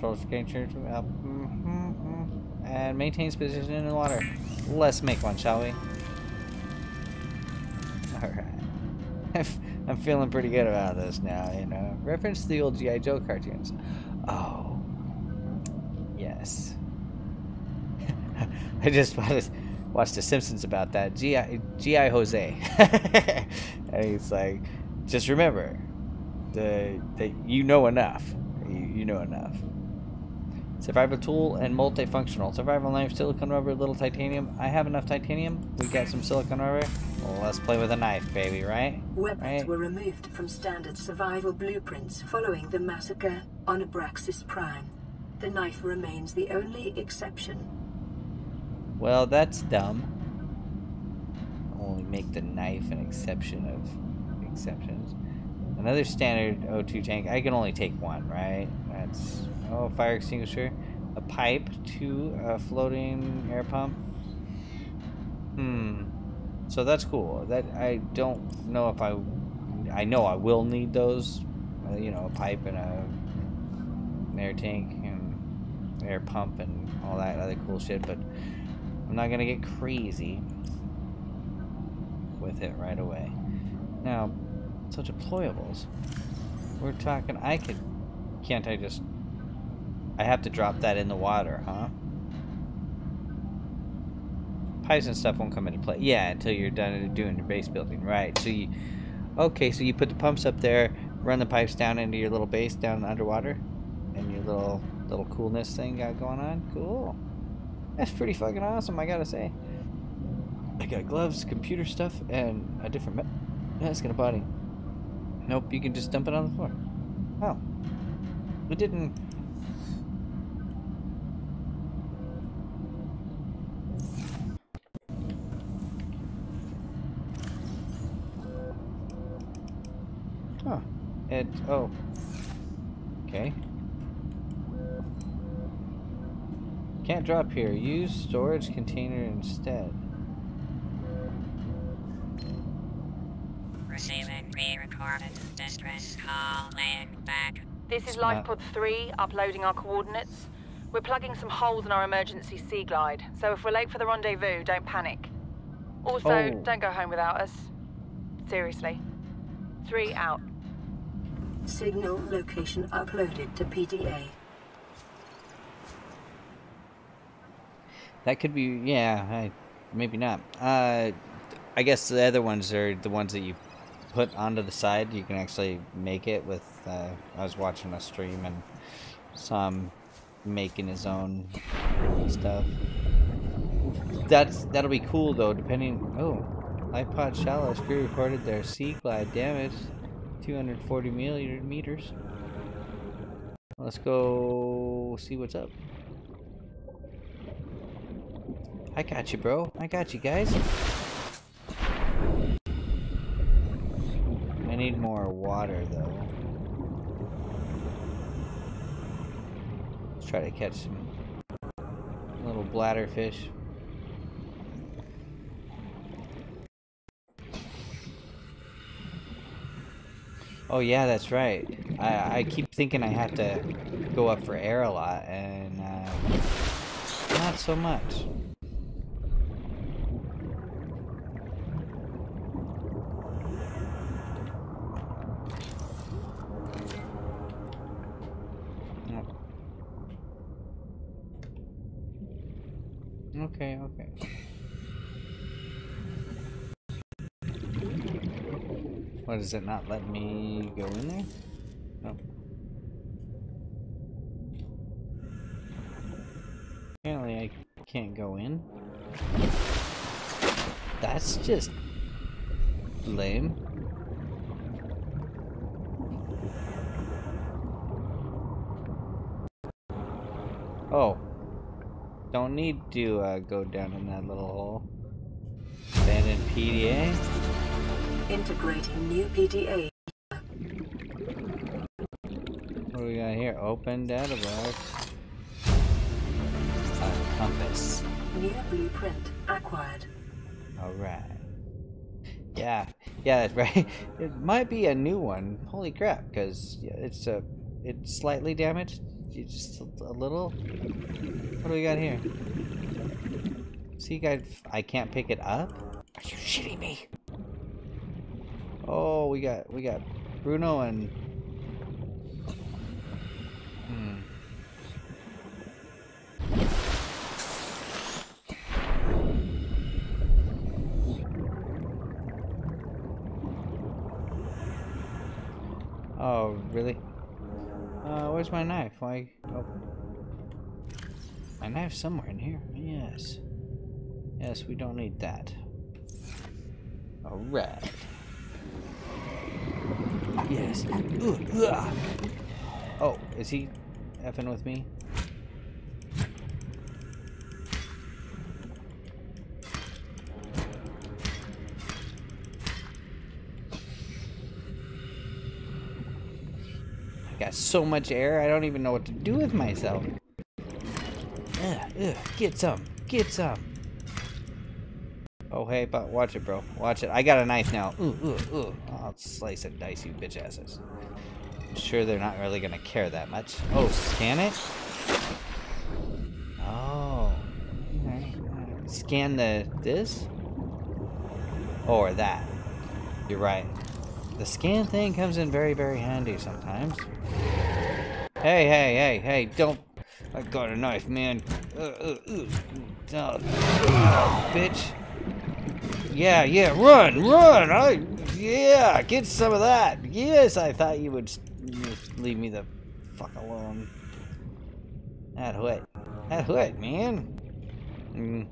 change. Uh, mm -hmm, and maintains position in the water. Let's make one, shall we? Alright. (laughs) I'm feeling pretty good about this now, you know. Reference to the old G.I. Joe cartoons. Oh. Yes. (laughs) I just watched The Simpsons about that. G.I. G.I. Jose. (laughs) and he's like, just remember, the, the you know enough. You, you know enough. Survival tool and multifunctional. Survival knife, silicone rubber, little titanium. I have enough titanium. We got some silicone rubber. Let's play with a knife, baby, right? Weapons Right. were removed from standard survival blueprints following the massacre on Abraxas Prime. The knife remains the only exception. Well, that's dumb. Only make the knife an exception of exceptions. Another standard O2 tank. I can only take one, right? That's oh, fire extinguisher, a pipe, two, a floating air pump. Hmm. So that's cool. That I don't know if I. I know I will need those. Uh, you know, a pipe and a an air tank and air pump and all that other cool shit, but I'm not gonna get crazy with it right away. Now, so deployables. We're talking. I could. Can't I just? I have to drop that in the water, huh? Pipes and stuff won't come into play. Yeah, until you're done doing your base building, right? So you. Okay, so you put the pumps up there, run the pipes down into your little base down underwater, and your little little coolness thing got going on. Cool. That's pretty fucking awesome, I gotta say. I got gloves, computer stuff, and a different ma- mask and a body. Nope, you can just dump it on the floor. Oh. We didn't. Oh. It. Oh. Okay. Can't drop here. Use storage container instead. Receiving pre-recorded distress call laying back. This is Snap. LifePod 3, uploading our coordinates. We're plugging some holes in our emergency Seaglide, so if we're late for the rendezvous, don't panic. Also, Oh. don't go home without us. Seriously. Three out. Signal location uploaded to PDA. That could be, yeah, I, maybe not. Uh, I guess the other ones are the ones that you put onto the side. You can actually make it with. Uh, I was watching a stream and him making his own stuff. That's that'll be cool though. Depending. Oh, iPod shallow screw recorded their sea glide damage, 240 millimeter meters. Let's go see what's up. I got you, bro. I got you, guys. I need more water, though. Let's try to catch some little bladder fish. Oh yeah, that's right. I, I keep thinking I have to go up for air a lot, and uh, not so much. Okay, okay. What is it not letting me go in there? No. Apparently I can't go in. That's just lame. Oh. Don't need to uh, go down in that little hole. Abandoned PDA? Integrating new PDA. What do we got here? Open data box. A compass. New blueprint acquired. Alright. Yeah, yeah, that's right. (laughs) It might be a new one. Holy crap, because it's a, it's slightly damaged. you just a, a little? What do we got here? See, guys, I can't pick it up. Are you shitting me? Oh, we got we got Bruno and. Hmm. Oh, really? Uh, where's my knife? Why? Oh. My knife's somewhere in here. Yes. Yes, we don't need that. Alright. Yes. Oh, is he effing with me? I got so much air, I don't even know what to do with myself. Ugh, ugh, get some, get some. Oh, hey, but watch it, bro. Watch it. I got a knife now. Ooh, ooh, ooh. I'll slice and dice you bitch asses. I'm sure they're not really gonna care that much. Oh, scan it? Oh. Okay. Scan the this? Or that. You're right. The scan thing comes in very, very handy sometimes. Hey, hey, hey, hey, don't... I got a knife, man. Uh, uh, uh. Oh, oh, bitch. Yeah, yeah, run, run! I, yeah, get some of that. Yes, I thought you would just leave me the fuck alone. That hood. That hood, man. Mm.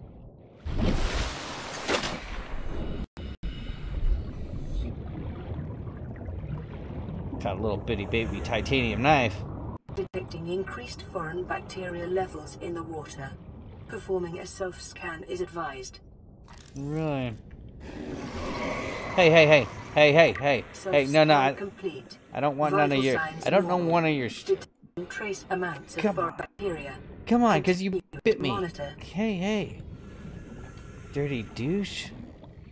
Got a little bitty baby titanium knife. Detecting increased foreign bacteria levels in the water. Performing a self-scan is advised. Right. Hey, hey, hey, hey, hey, hey, hey! No, no, I, complete. I don't want none of your. I don't know one of your. trace amounts of Come on. bacteria. Come on, cause you bit me. Monitor. Hey, hey. Dirty douche.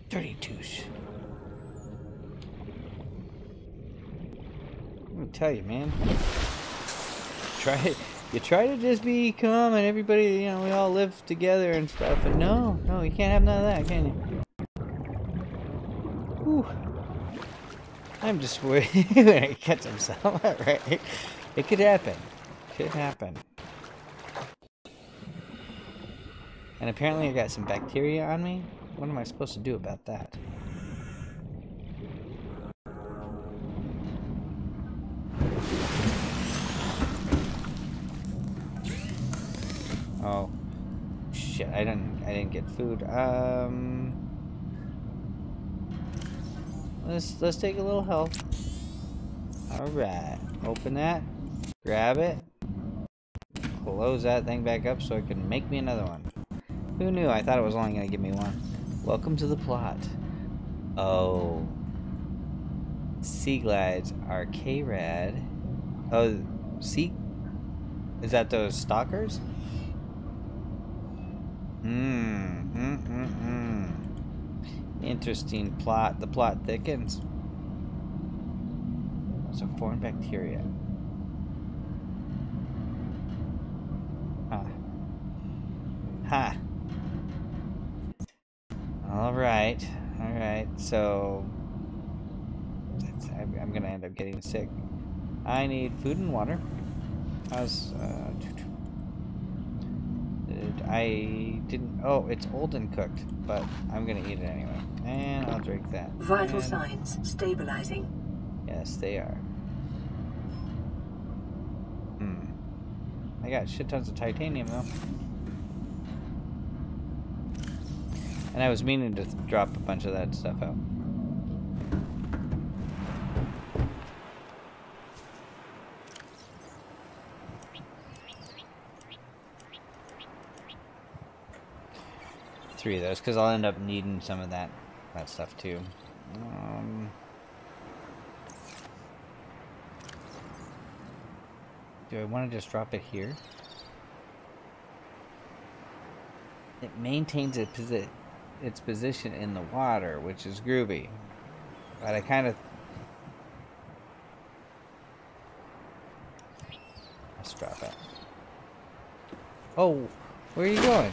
Dirty douche. Let me tell you, man. Try it. You try to just be calm and everybody, you know, we all live together and stuff. And no, no, you can't have none of that, can you? I'm just (laughs) when I catch himself, (laughs) right? It could happen. Could happen. And apparently I got some bacteria on me. What am I supposed to do about that? Oh. Shit, I didn't I didn't get food. Um Let's let's take a little help. Alright. Open that. Grab it. Close that thing back up so it can make me another one. Who knew? I thought it was only gonna give me one. Welcome to the plot. Oh. Seaglides are K-Rad. Oh, sea... Is that those stalkers? Hmm. Mm, mm, mm. Interesting plot. The plot thickens. A foreign bacteria. Huh. Ha. All right. All right. So that's, I'm, I'm gonna end up getting sick. I need food and water. How's uh? I didn't. Oh, it's old and cooked, but I'm gonna eat it anyway, and I'll drink that. Vital And- signs stabilizing. Yes, they are. Hmm. I got shit tons of titanium though. And I was meaning to drop a bunch of that stuff out. Three of those, because I'll end up needing some of that that stuff too. Um, do I want to just drop it here? It maintains posi its position in the water, which is groovy. But I kind of... Let's drop it. Oh, where are you going?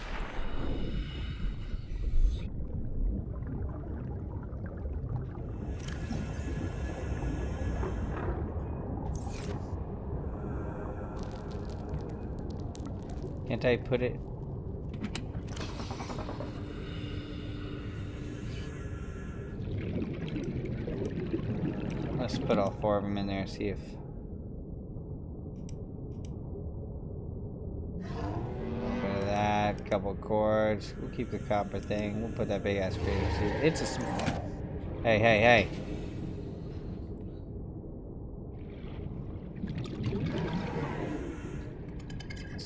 I put it? Let's put all four of them in there, see if... That, couple cords. We'll keep the copper thing. We'll put that big ass creative suit. It's a small... Hey, hey, hey.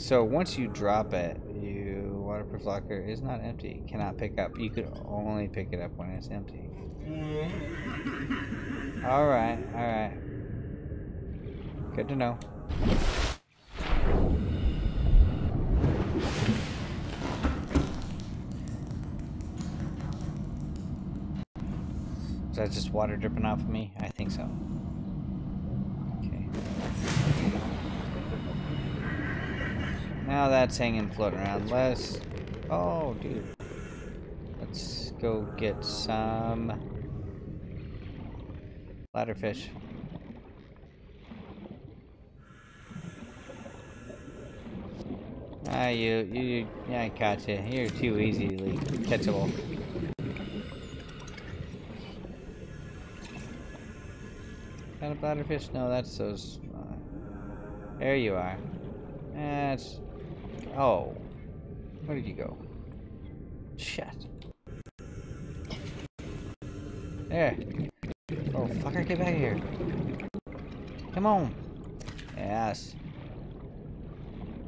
So once you drop it, you waterproof locker is not empty. Cannot pick up. You could only pick it up when it's empty. Alright, alright. Good to know. Is that just water dripping off of me? I think so. Okay. Now that's hanging floating around. Let's... Oh, dude. Let's go get some... Ladderfish. Ah, you, you, yeah, I caught you. You're too easily catchable. Kind of bladderfish? No, that's those. Uh, there you are. That's. Oh. Where did you go? Shit. There. Oh, fucker, get back here. Come on. Yes.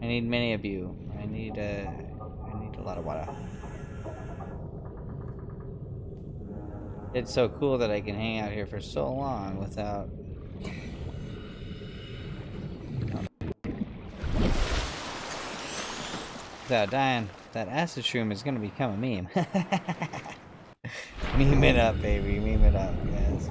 I need many of you. I need, uh, I need a lot of water. It's so cool that I can hang out here for so long without... Without dying. That acid shroom is gonna become a meme. (laughs) meme it up, baby. Meme it up, yes.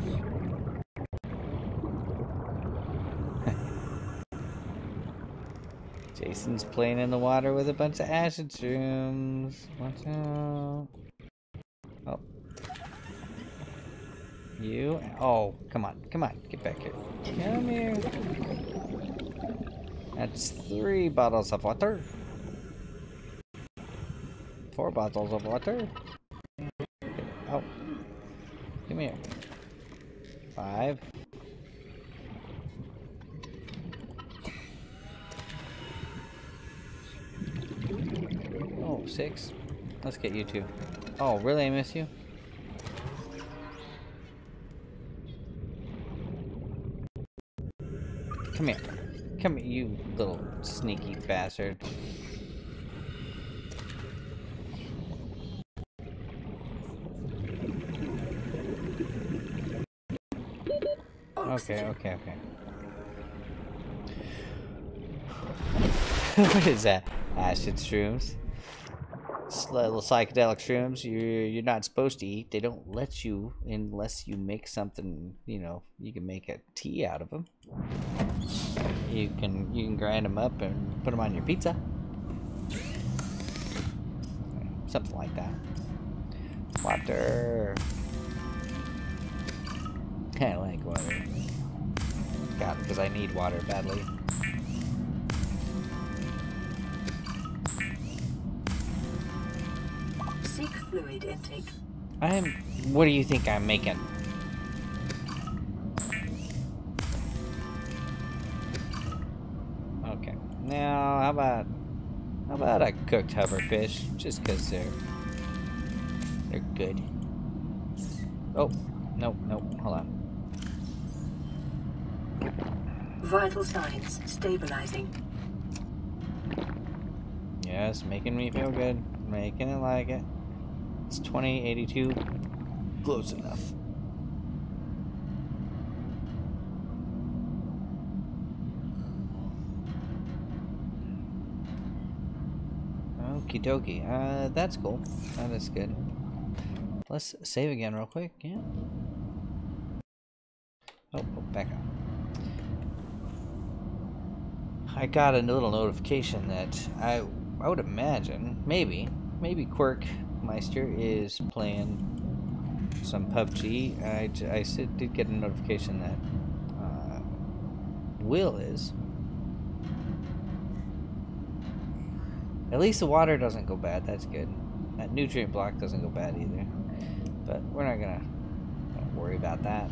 (laughs) Jason's playing in the water with a bunch of acid shrooms. Watch out. Oh. You? Oh, come on. Come on. Get back here. Come here. That's three bottles of water. Four bottles of water. Oh. Come here. Five. Oh, six. Let's get you two. Oh, really? I miss you? Come here. Come here, you little sneaky bastard. Okay, okay, okay. (laughs) what is that? Acid shrooms. Little psychedelic shrooms you're, you're not supposed to eat. They don't let you unless you make something, you know, you can make a tea out of them. You can you can grind them up and put them on your pizza. Something like that. Water. I like water. Because I need water badly. Seek fluid intake. I'm. What do you think I'm making? Okay. Now, how about how about a cooked hoverfish? Just because they're they're good. Oh, nope, nope. Hold on. Vital signs stabilizing. Yes, making me feel good. Making it like it. It's 2082. Close enough. Okie dokie. Uh, that's cool. That is good. Let's save again real quick. Yeah. Oh, oh back up. I got a little notification that I I would imagine maybe maybe Quirk Meister is playing some PUBG. I, I did get a notification that uh, Will is. At least the water doesn't go bad. That's good. That nutrient block doesn't go bad either. But we're not gonna, gonna worry about that.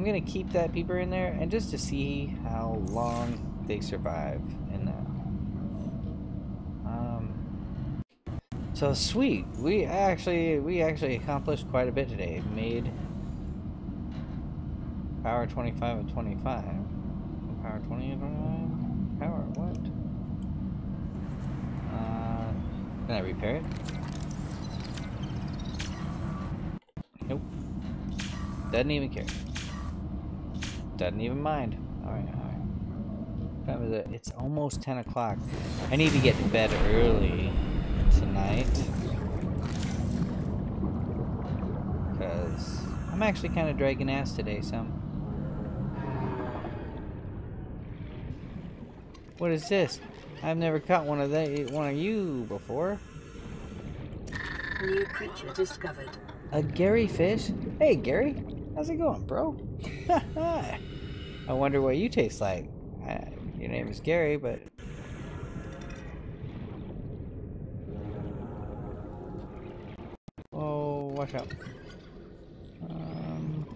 I'm gonna keep that peeper in there and just to see how long they survive in that. Um, so sweet. We actually we actually accomplished quite a bit today. Made power 25 and 25. Power 20 and 25. Power what? Uh, can I repair it? Nope. Doesn't even care. Doesn't even mind. Alright, alright. Time is it? It's almost 10 o'clock. I need to get to bed early tonight. Because I'm actually kind of dragging ass today, some. What is this? I've never caught one of they one of you before. New creature discovered. A Garryfish? Hey Gary, how's it going, bro? (laughs) I wonder what you taste like. Uh, your name is Gary, but oh, watch out. Um,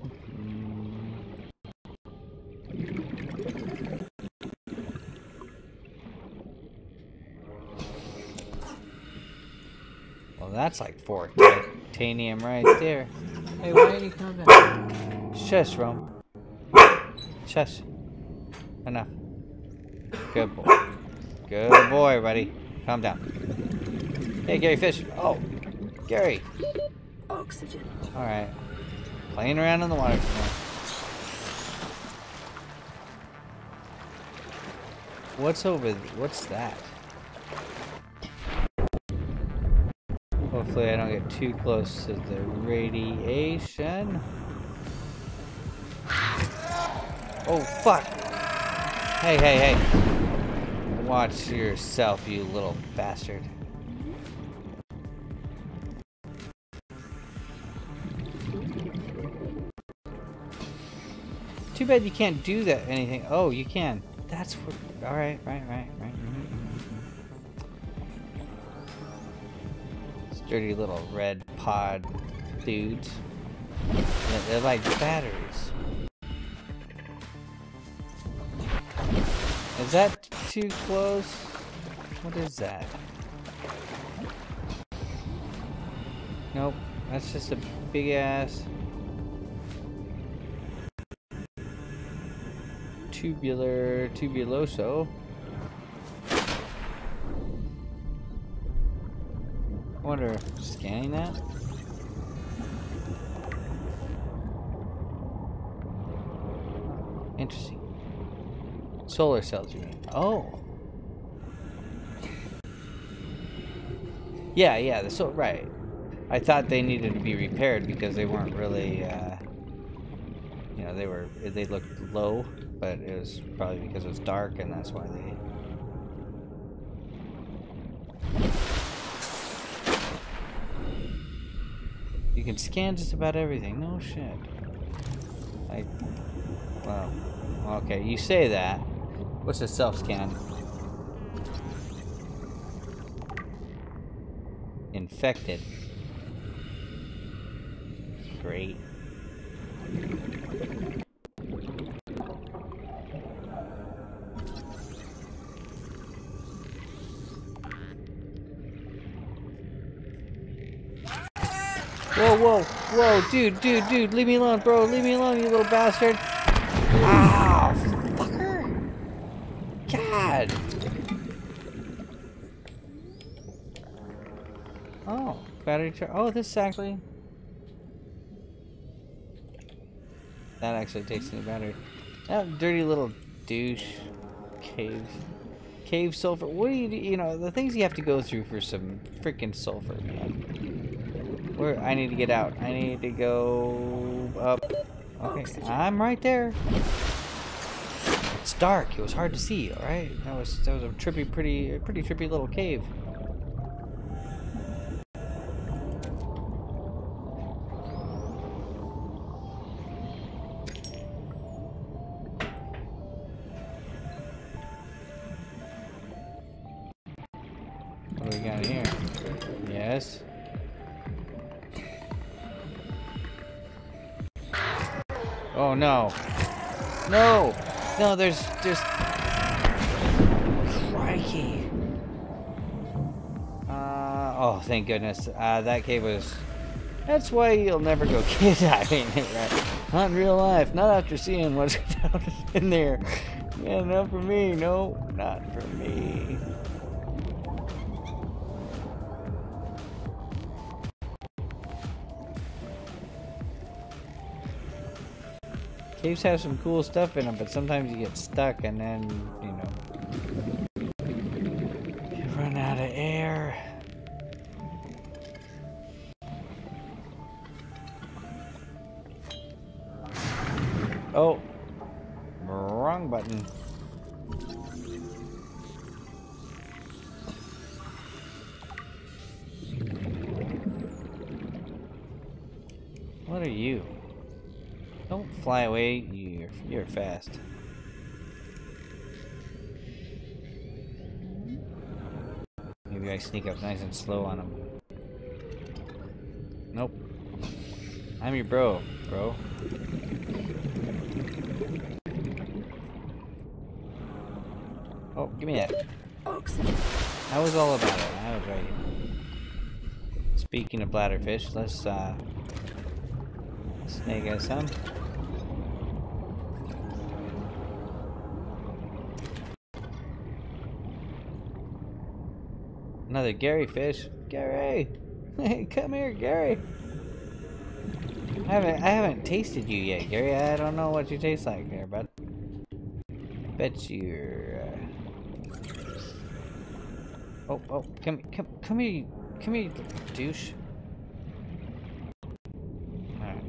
Well, that's like four titanium right there. Hey, why did you come down? Shush, Rome. Shush. Enough. Good boy. Good boy, buddy. Calm down. Hey, Garryfish. Oh, Gary. Oxygen. All right. Playing around in the water. What's over? What's that? Hopefully, I don't get too close to the radiation. Oh fuck! Hey, hey, hey! Watch yourself, you little bastard. Too bad you can't do that anything. Oh, you can. That's what. All right, right, right, mhm. These dirty little red pod dudes. They're like batteries. Is that too close? What is that? Nope. That's just a big ass. tubular tubuloso. I wonder, scanning that? Interesting. Solar cells, you mean? Oh. Yeah, yeah, the so right. I thought they needed to be repaired because they weren't really, uh, you know, they were they looked low, but it was probably because it was dark and that's why they. You can scan just about everything. No shit. I. Well, okay, you say that. What's a self scan? Infected. Great. Whoa, whoa, whoa, dude, dude, dude, leave me alone, bro, leave me alone, you little bastard. Ow, battery charge. Oh, this is actually. That actually takes the battery. That dirty little douche. Cave. Cave sulfur. What do you do? You know, the things you have to go through for some freaking sulfur, man. Where I need to get out. I need to go up. Okay. I'm right there. It's dark. It was hard to see. All right, that was that was a trippy, pretty, pretty trippy little cave. No! There's just Crikey. Uh oh thank goodness. Uh that cave was that's why you'll never go (laughs) kid diving, right? Not in real life, not after seeing what's (laughs) in there. Yeah, not for me, no, not for me. Caves have some cool stuff in them, but sometimes you get stuck and then, you know, Away. You're you're fast. Maybe I sneak up nice and slow on him. Nope. I'm your bro, bro. Oh, give me that. I was all about it. I was right. Speaking of bladderfish, let's uh snake us some. Another Garryfish. Gary! Hey, (laughs) come here, Gary! I haven't I haven't tasted you yet, Gary. I don't know what you taste like there, bud. Bet you're uh... Oh, oh, come, come, come here, come here, douche. Alright.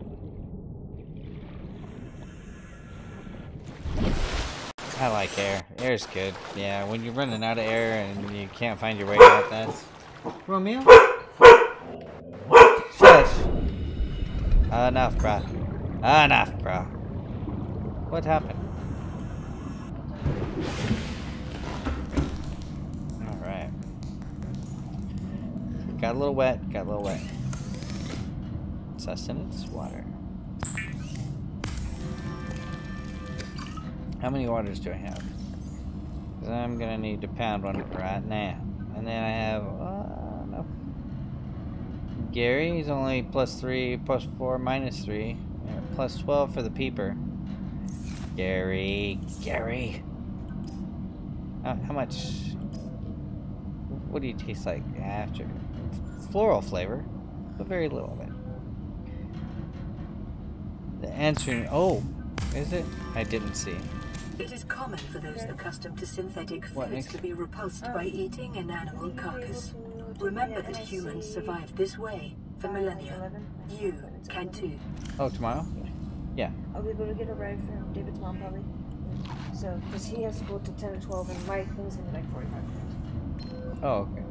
I like air. Air's good. Yeah, when you're running out of air and you can't find your way out, that's... Romeo? Shush! Enough, bruh. Enough, bruh. What happened? Alright. Got a little wet, got a little wet. Sustenance, water. How many waters do I have? 'Cause I'm gonna need to pound one right now. And then I have, uh, no. Gary, he's only plus 3, plus 4, minus 3. Yeah, plus 12 for the peeper. Gary, Gary. How, how much? What do you taste like after? Floral flavor, but very little of it. The answering. Oh, is it? I didn't see. It is common for those accustomed to synthetic foods next? to be repulsed by oh. eating an animal carcass. Remember that humans survived this way for millennia. You can too. Oh, tomorrow? Yeah. I'll be able to get a ride from David's mom probably. So, because he has to go to 10 or 12 and my thing's gonna be like 45 minutes. Oh, okay.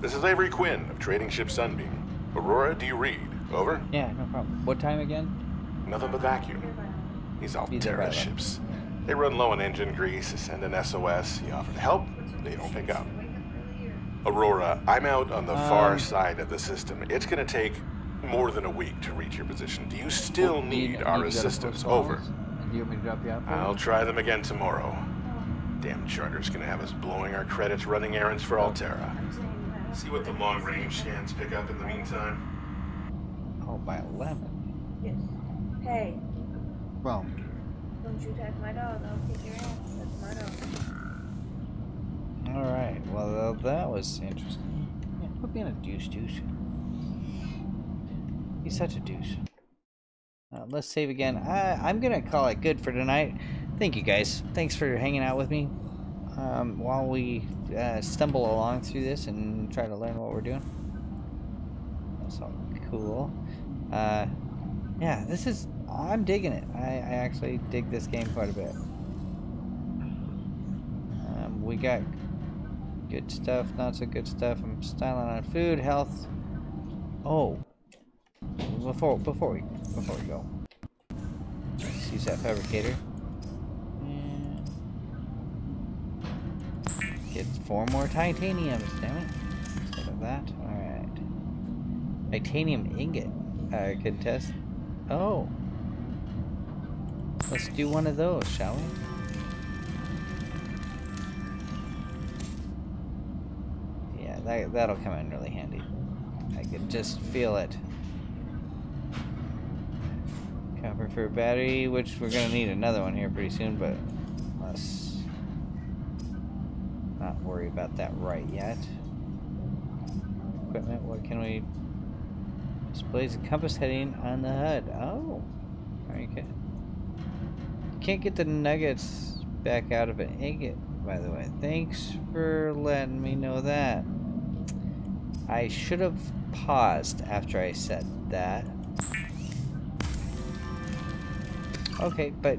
This is Avery Quinn of Trading Ship Sunbeam. Aurora, do you read? Over? Yeah, no problem. What time again? Nothing but vacuum. These These are right. ships. They run low on engine grease, send an SOS, you offer to help, they don't pick up. Aurora, I'm out on the far Um, side of the system. It's gonna take more than a week to reach your position. Do you still Do you- need our you go to assistance? Over. Do you want me to drop you I'll try them again tomorrow. Damn charter's gonna have us blowing our credits running errands for Alterra. See what the long range scans pick up in the meantime. Oh, by 11. Yes. Hey, Rome. Don't you attack my dog. I'll kick your ass. That's my dog. Alright, well, that was interesting. Yeah, quit being a douche douche. He's such a douche. Uh, let's save again. I, I'm gonna call it good for tonight. Thank you guys. Thanks for hanging out with me um, while we uh, stumble along through this and try to learn what we're doing. That's all cool. Uh, Yeah, this is. I'm digging it. I, I actually dig this game quite a bit. Um, we got good stuff, not so good stuff. I'm styling on food, health. Oh, before before we before we go, let's use that fabricator. Get four more titaniums, damn it. Instead of that, alright. Titanium ingot. I could test. Oh. Let's do one of those, shall we? Yeah, that, that'll come in really handy. I could just feel it. Copper for battery, which we're gonna need another one here pretty soon, but let's not worry about that right yet. Equipment, what can we... Displays a compass heading on the HUD. Oh, very good. Can't get the nuggets back out of an ingot, by the way. Thanks for letting me know that. I should have paused after I said that. Okay, but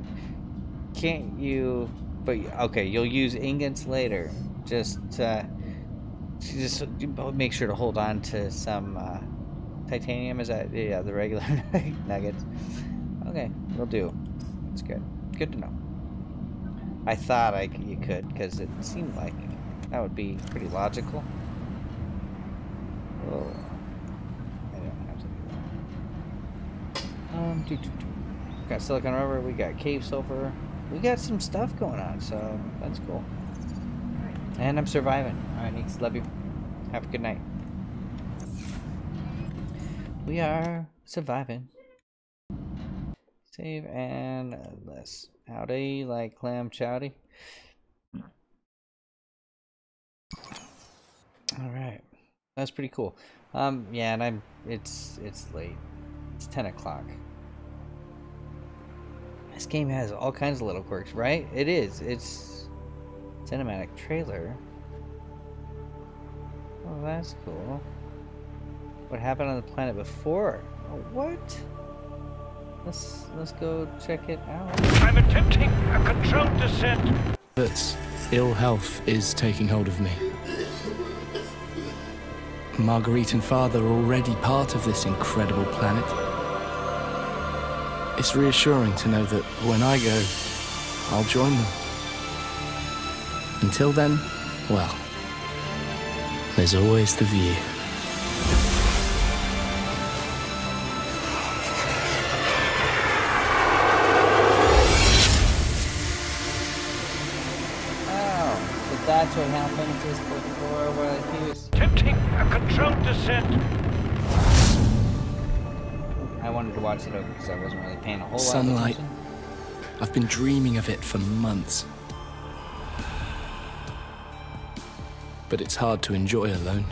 can't you... But, okay, you'll use ingots later. Just, uh, just make sure to hold on to some, uh, titanium. Is that, yeah, the regular (laughs) nuggets. Okay, we'll do. That's good. Good to know. I thought I, you could, because it seemed like that would be pretty logical. Oh, I don't have to do that. Um, got silicon rubber. We got cave sulfur. We got some stuff going on, so that's cool. And I'm surviving. All right, Neeks, love you. Have a good night. We are surviving. Save and less. Howdy, like clam chowdy. All right, that's pretty cool. Um, yeah, and I'm. It's it's late. It's ten o'clock. This game has all kinds of little quirks, right? It is. It's cinematic trailer. Oh, that's cool. What happened on the planet before? Oh, what? Let's let's go check it out. I'm attempting a controlled descent. But ill health is taking hold of me. Marguerite and father are already part of this incredible planet. It's reassuring to know that when I go, I'll join them. Until then, well, there's always the view. It over because I wasn't really paying a whole lot of Sunlight. attention. I've been dreaming of it for months. But it's hard to enjoy alone.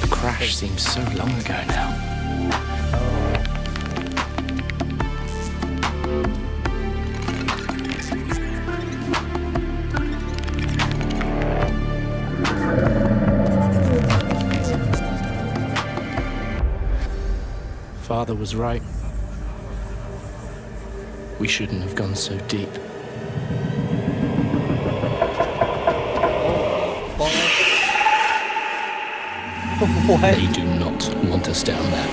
The crash seems so long ago now. Father was right. We shouldn't have gone so deep. what? They do not want us down there.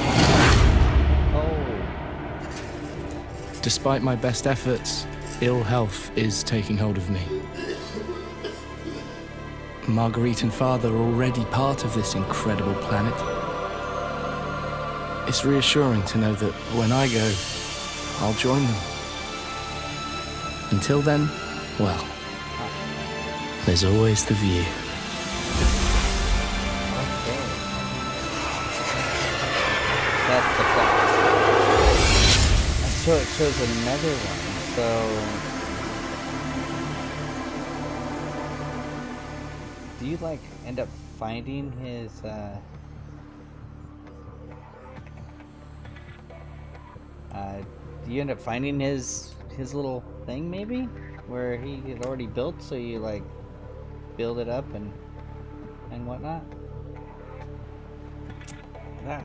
Oh, Despite my best efforts, ill health is taking hold of me. Marguerite and father are already part of this incredible planet. It's reassuring to know that when I go, I'll join them. Until then, well, there's always the view. That's the. So it shows another one. So. Do you like end up finding his uh you end up finding his his little thing maybe? Where he had already built so you like build it up and and whatnot?